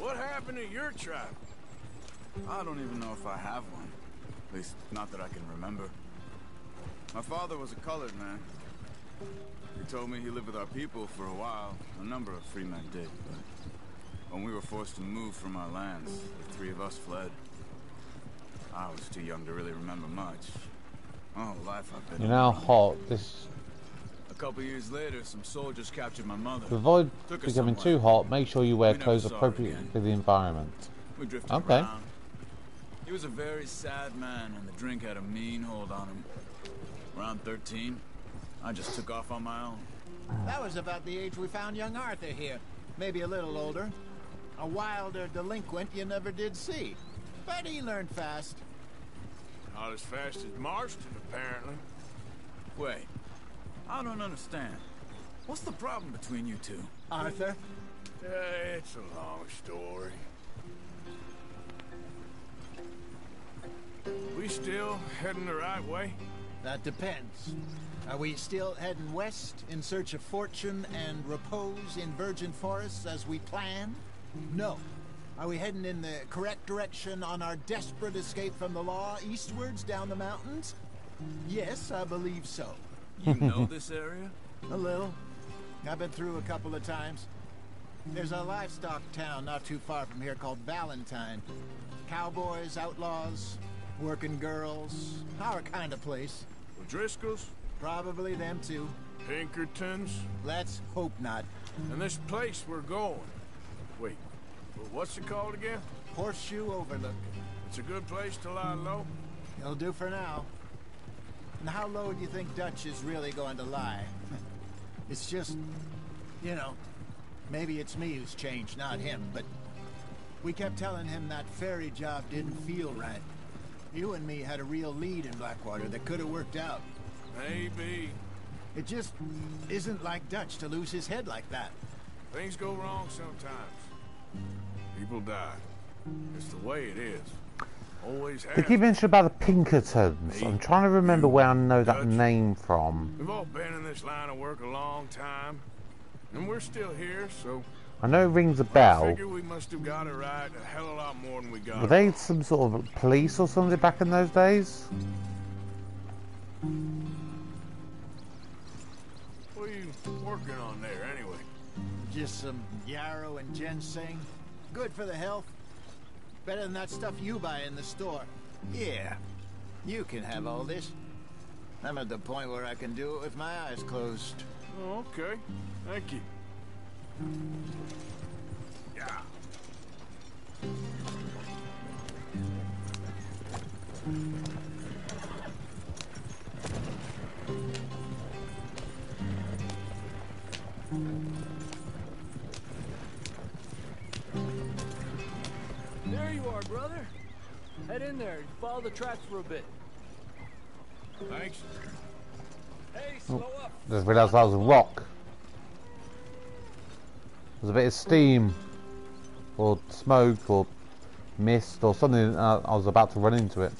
what happened to your tribe? I don't even know if I have one. At least, not that I can remember. My father was a colored man. He told me he lived with our people for a while. A number of free men did, but when we were forced to move from our lands, the three of us fled. I was too young to really remember much. Oh, life I've been You know how this. A couple years later, some soldiers captured my mother. To avoid Took us becoming somewhere. too hot, make sure you wear We clothes appropriate again. for the environment. We drifted Okay. around. He was a very sad man, and the drink had a mean hold on him. Around 13, I just took off on my own. That was about the age we found young Arthur here. Maybe a little older. A wilder delinquent you never did see. But he learned fast. Not as fast as Marston, apparently. Wait, I don't understand. What's the problem between you two? Arthur? Yeah, it's a long story. We still heading the right way? That depends. Are we still heading west in search of fortune and repose in virgin forests as we planned? No. Are we heading in the correct direction on our desperate escape from the law eastwards down the mountains? Yes, I believe so. You know this area? A little. I've been through a couple of times. There's a livestock town not too far from here called Valentine. Cowboys, outlaws, working girls, our kind of place. Driscoll's? Probably them too. Pinkertons? Let's hope not. And this place we're going. Wait, what's it called again? Horseshoe Overlook. It's a good place to lie low? It'll do for now. And how low do you think Dutch is really going to lie? it's just, you know, maybe it's me who's changed, not him, but We kept telling him that ferry job didn't feel right. You and me had a real lead in Blackwater that could have worked out. Maybe. It just isn't like Dutch to lose his head like that. Things go wrong sometimes. People die. It's the way it is. Always They has. keep mentioning about the Pinkertons. I'm trying to remember where I know that name from. We've all been in this line of work a long time. And we're still here, so I know it rings a bell. figure we must have got it right a hell of a lot more than we got Were they some sort of police or something back in those days? What are you working on there, anyway? Just some yarrow and ginseng. Good for the health. Better than that stuff you buy in the store. Yeah, you can have all this. I'm at the point where I can do it with my eyes closed. Oh, okay. Thank you. In there and follow the tracks for a bit. Thanks. Hey, oh, slow up. Just realised that was a rock. There's a bit of steam, or smoke, or mist, or something. I was about to run into it.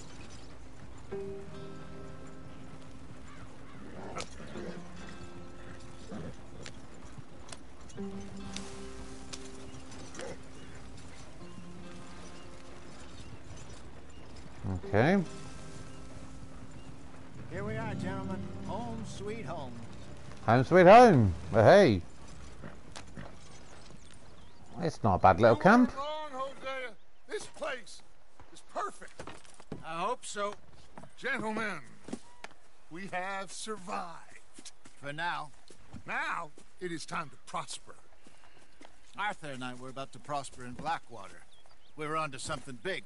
Home sweet home. But hey. It's not a bad little camp. Wrong. This place is perfect. I hope so. Gentlemen, we have survived. For now. Now, it is time to prosper. Arthur and I were about to prosper in Blackwater. We were on to something big.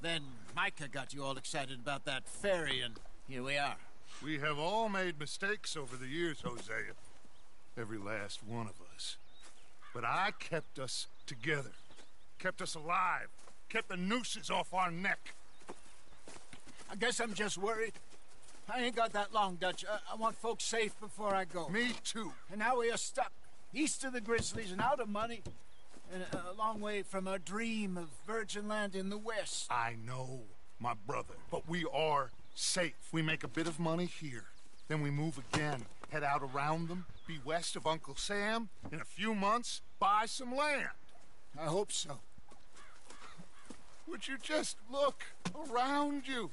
Then Micah got you all excited about that ferry, and here we are. We have all made mistakes over the years, Hosea. Every last one of us. But I kept us together. Kept us alive. Kept the nooses off our neck. I guess I'm just worried. I ain't got that long, Dutch. I, I want folks safe before I go. Me too. And now we are stuck, east of the Grizzlies and out of money, and a, a long way from our dream of virgin land in the west. I know, my brother, but we are safe. We make a bit of money here, then we move again, head out around them, be west of Uncle Sam, in a few months, buy some land. I hope so. Would you just look around you?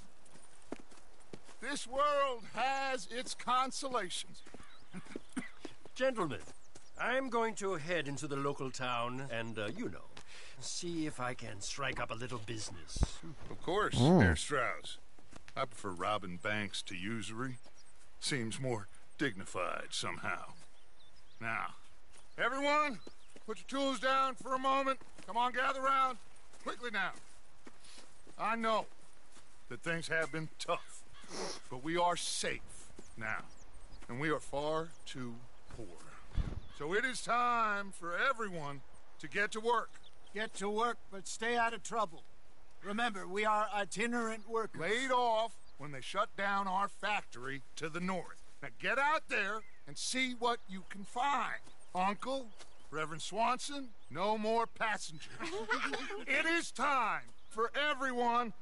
This world has its consolations. Gentlemen, I'm going to head into the local town and, uh, you know, see if I can strike up a little business. Of course, Mm. Herr Strauss. I prefer robbing banks to usury. Seems more dignified somehow. Now, everyone, put your tools down for a moment. Come on, gather round. Quickly now. I know that things have been tough, but we are safe now, and we are far too poor. So it is time for everyone to get to work. Get to work, but stay out of trouble. Remember, we are itinerant workers. laid off when they shut down our factory to the north. Now get out there and see what you can find. Uncle, Reverend Swanson, no more passengers. it is time for everyone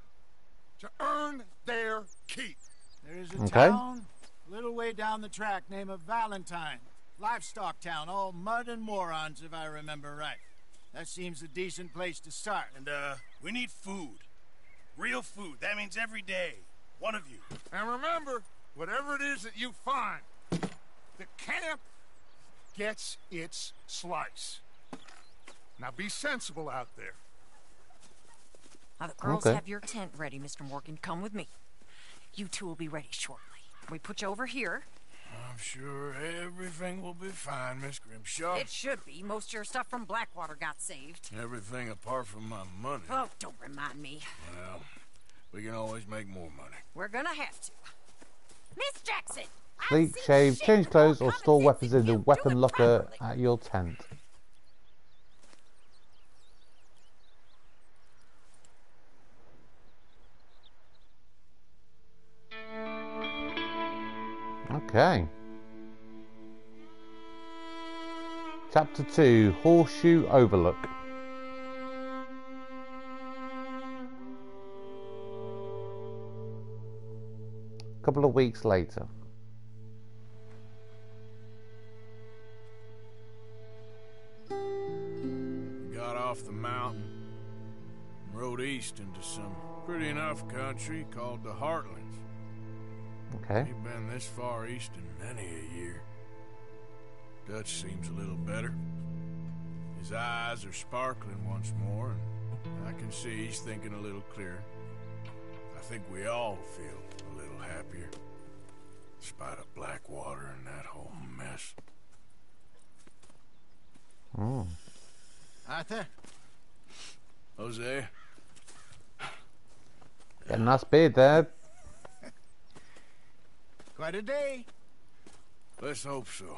to earn their keep. There is a Okay. town a little way down the track named of Valentine. Livestock town, all mud and morons, if I remember right. That seems a decent place to start. And, uh, we need food. Real food. That means every day. One of you. And remember, whatever it is that you find, the camp gets its slice. Now be sensible out there. Now, the girls Okay. have your tent ready, Mr. Morgan. Come with me. You two will be ready shortly. We put you over here. I'm sure everything will be fine, Miss Grimshaw. It should be. Most of your stuff from Blackwater got saved. Everything apart from my money. Oh, don't remind me. Well, we can always make more money. We're gonna have to. Miss Jackson! Sleep, shave, change clothes, or store weapons in the weapon locker properly. at your tent. Okay. Chapter 2 Horseshoe Overlook. A couple of weeks later. Got off the mountain rode east into some pretty enough country called the Heartlands. Okay. We've been this far east in many a year. Dutch seems a little better. His eyes are sparkling once more, and I can see he's thinking a little clearer. I think we all feel a little happier. Despite of Blackwater and that whole mess. Oh. Arthur? Hosea? Got a nice beard there. Quite a day. Let's hope so.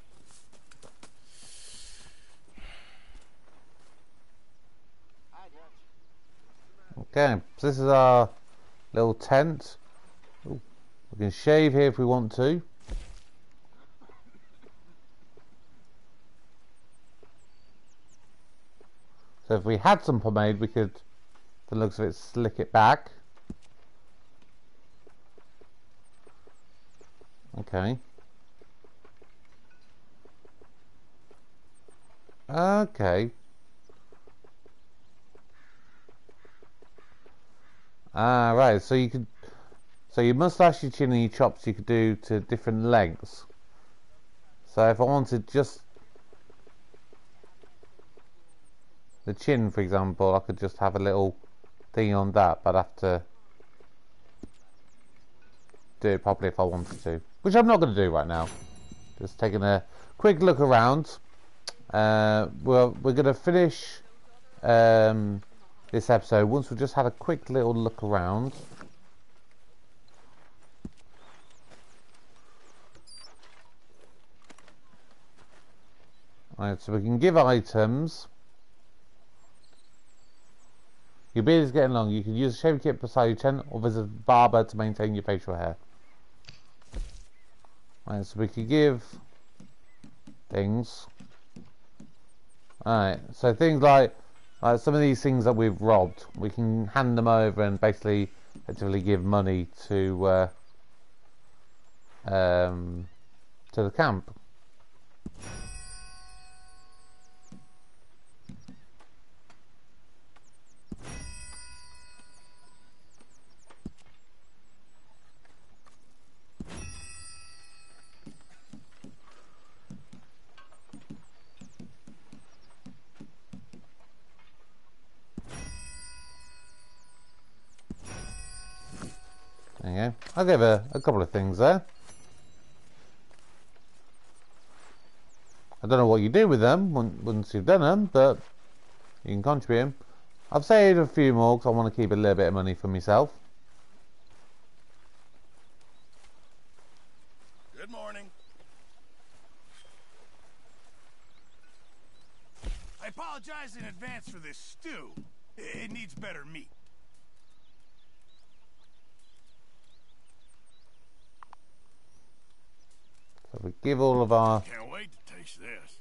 Okay, so this is our little tent. Ooh, we can shave here if we want to. So if we had some pomade, we could, the looks of it, slick it back. Okay. Okay. Ah, right. So you could, so your mustache, your chin, and your chops, you could do to different lengths. So if I wanted just the chin, for example, I could just have a little thing on that, but I'd have to do it properly if I wanted to, which I'm not going to do right now. Just taking a quick look around. Uh, we're we're going to finish. Um, this episode once we've just had a quick little look around. Right, so we can give items. Your beard is getting long. You can use a shaving kit beside your chin or visit a barber to maintain your facial hair. Right, so we can give things. Alright, so things like uh, some of these things that we've robbed, we can hand them over and basically effectively give money to uh, um, to the camp. Go. I'll give a, a couple of things there. I don't know what you do with them once you've done them, but you can contribute them. I've saved a few more because I want to keep a little bit of money for myself. Good morning. I apologize in advance for this stew. It needs better meat. We give all of our Can't wait to taste this.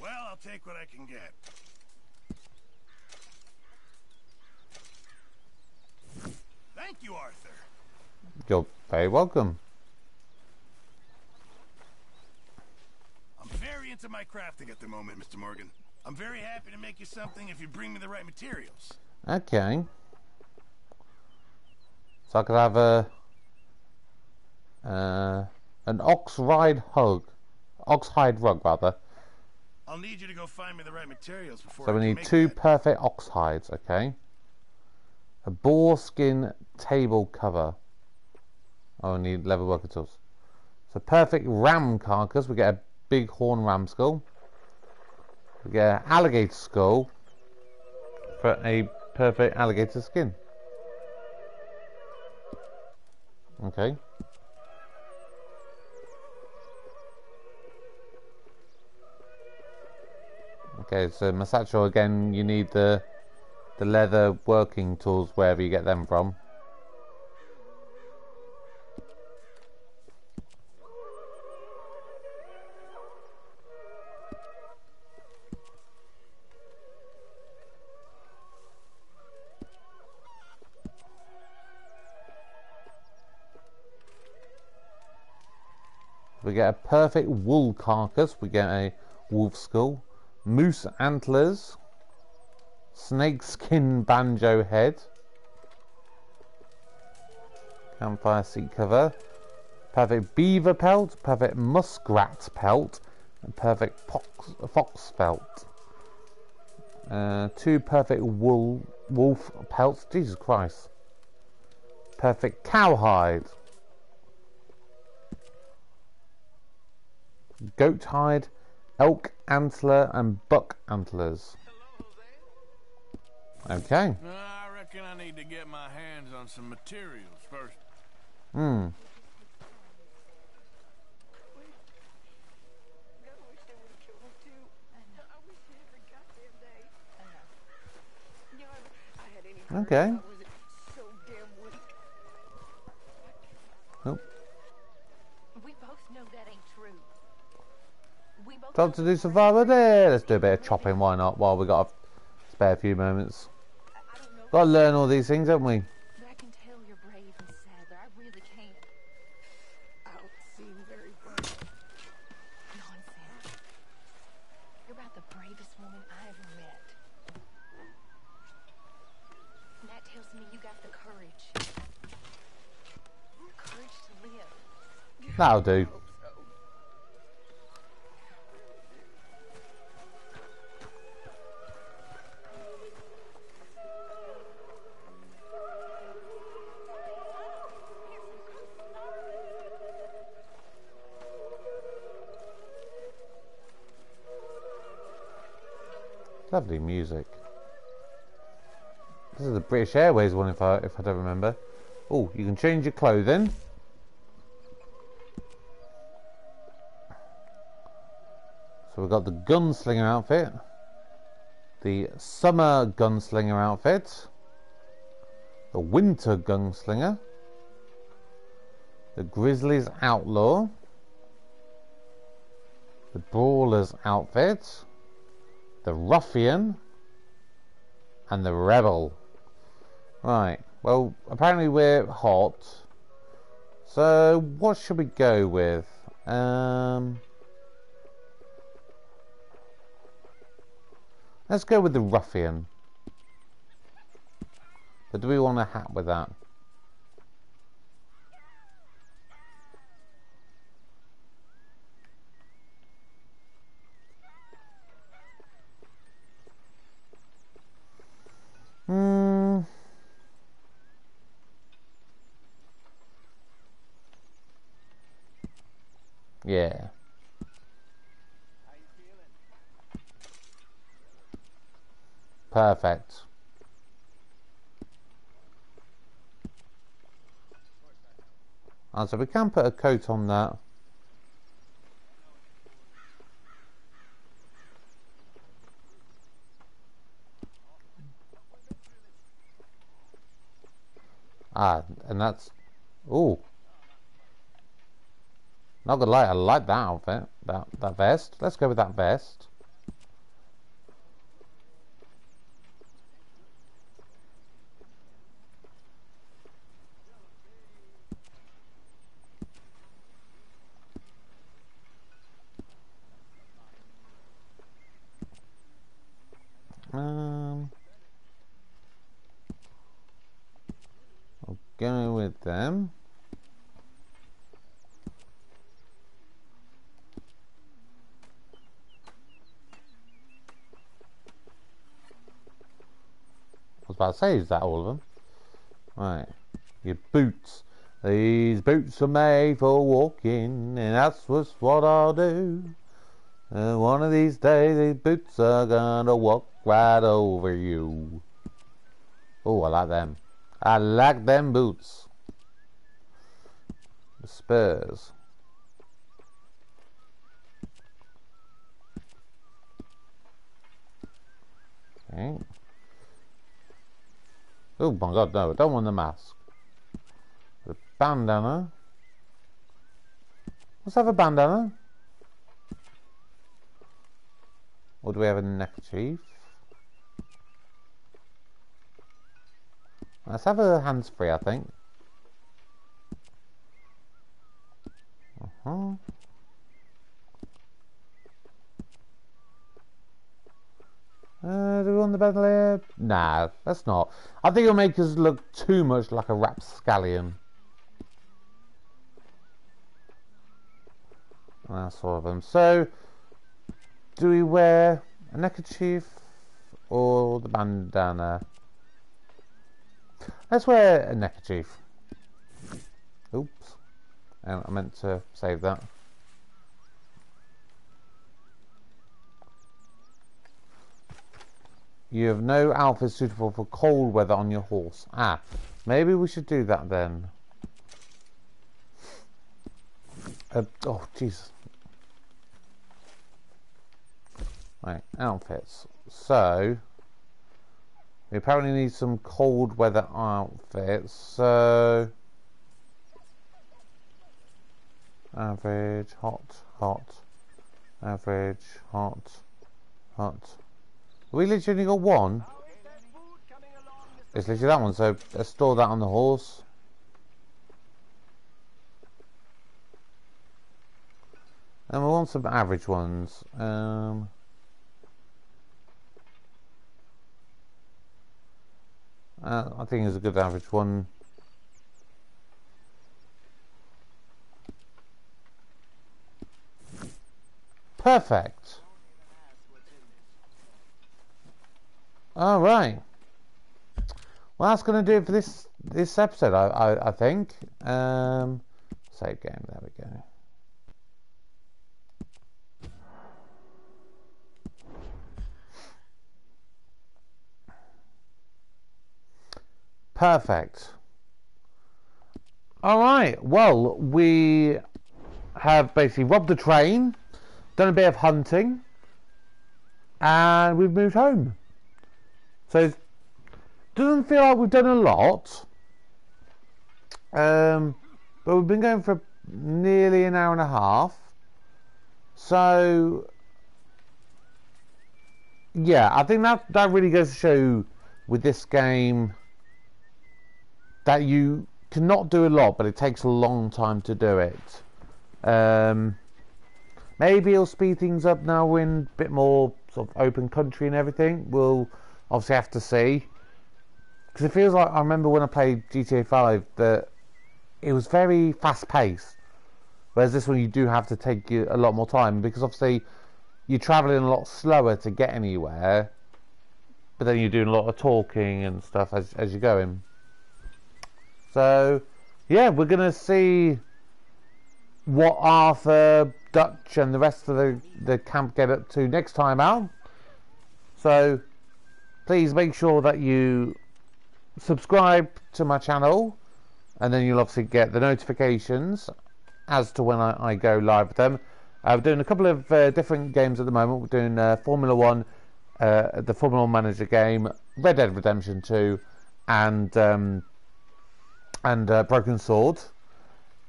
Well, I'll take what I can get. Thank you, Arthur. You're very welcome. I'm very into my crafting at the moment, Mr. Morgan. I'm very happy to make you something if you bring me the right materials. Okay. So I could have a uh, an ox ride hug, ox hide rug rather. I'll need you to go find me the right materials before So I we need two that. perfect ox hides. Okay. A boar skin table cover. Oh, I need leather worker tools. So perfect ram carcass. We get a big horn ram skull. We get an alligator skull for a perfect alligator skin. Okay. Okay, so Masacho again, you need the the leather working tools wherever you get them from. Get a perfect wool carcass. We get a wolf skull, moose antlers, snakeskin banjo head, campfire seat cover, perfect beaver pelt, perfect muskrat pelt, and perfect fox, fox pelt. Uh, two perfect wool wolf pelts. Jesus Christ. Perfect cowhide. Goat hide, elk antler, and buck antlers. Okay. I reckon I need to get my hands on some materials first. Hmm. Okay. Oh. We both know that ain't true. We both Time to do survival there. Let's do a bit of chopping. Why not? While we got a spare few moments. Got to learn all these things, haven't we? But I Lovely music. This is the British Airways one, if I if I don't remember. Oh, you can change your clothing. So we've got the gunslinger outfit, the summer gunslinger outfit, the winter gunslinger, the grizzlies outlaw, the brawlers outfit, the ruffian, and the rebel. Right. Well, apparently we're hot. So what should we go with? Um. Let's go with the ruffian. But do we want a hat with that? Hmm. Yeah. Perfect. Ah, so we can put a coat on that. Ah, and that's... Ooh. Not gonna lie, I like that outfit. That, that vest. Let's go with that vest. Um, I'll go with them. I was about to say, is that all of them? Right. Your boots. These boots are made for walking, and that's just what I'll do. And one of these days, these boots are gonna walk right over you. Oh, I like them. I like them boots. The Spurs. Okay. Oh my god, no, I don't want the mask. The bandana. Let's have a bandana. Or do we have a neckerchief? Let's have a hands free, I think. Uh Uh, do we want the battle bandolier? Nah, that's not. I think it'll make us look too much like a rapscallion. That's all of them. So, do we wear a neckerchief or the bandana? Let's wear a neckerchief. Oops. I meant to save that. You have no outfit suitable for cold weather on your horse. Ah, maybe we should do that then. Uh, oh, jeez. Right, outfits. So, we apparently need some cold weather outfits. So, average, hot, hot, average, hot, hot. We literally only got one. It's literally that one, so let's store that on the horse. And we want some average ones. Um, uh, I think it's a good average one. Perfect. All right. Well, that's going to do it for this this episode, I I, I think. Um, save game. There we go. Perfect. All right. Well, we have basically robbed the train, done a bit of hunting, and we've moved home. So doesn't feel like we've done a lot. Um, but we've been going for nearly an hour and a half. So yeah, I think that that really goes to show with this game that you cannot do a lot, but it takes a long time to do it. Um, maybe it'll speed things up now in a bit more sort of open country and everything. We'll obviously have to see. Because it feels like I remember when I played GTA 5 that it was very fast paced. Whereas this one you do have to take a lot more time because obviously you're travelling a lot slower to get anywhere. But then you're doing a lot of talking and stuff as, as you're going. So, yeah, we're going to see what Arthur, Dutch, and the rest of the, the camp get up to next time out. So, please make sure that you subscribe to my channel and then you'll obviously get the notifications as to when I, I go live with them. Uh, we're doing a couple of uh, different games at the moment. We're doing uh, Formula One, uh, the Formula One Manager game, Red Dead Redemption 2, and um, and uh, Broken Sword.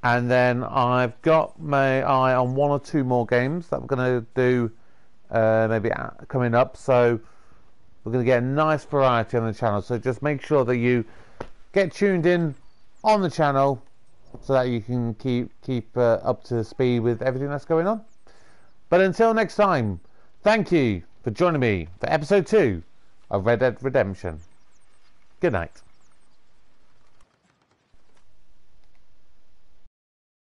And then I've got my eye on one or two more games that we're going to do uh, maybe coming up. So we're going to get a nice variety on the channel. So just make sure that you get tuned in on the channel so that you can keep keep uh, up to speed with everything that's going on. But until next time, thank you for joining me for episode 2 of Red Dead Redemption. Good night.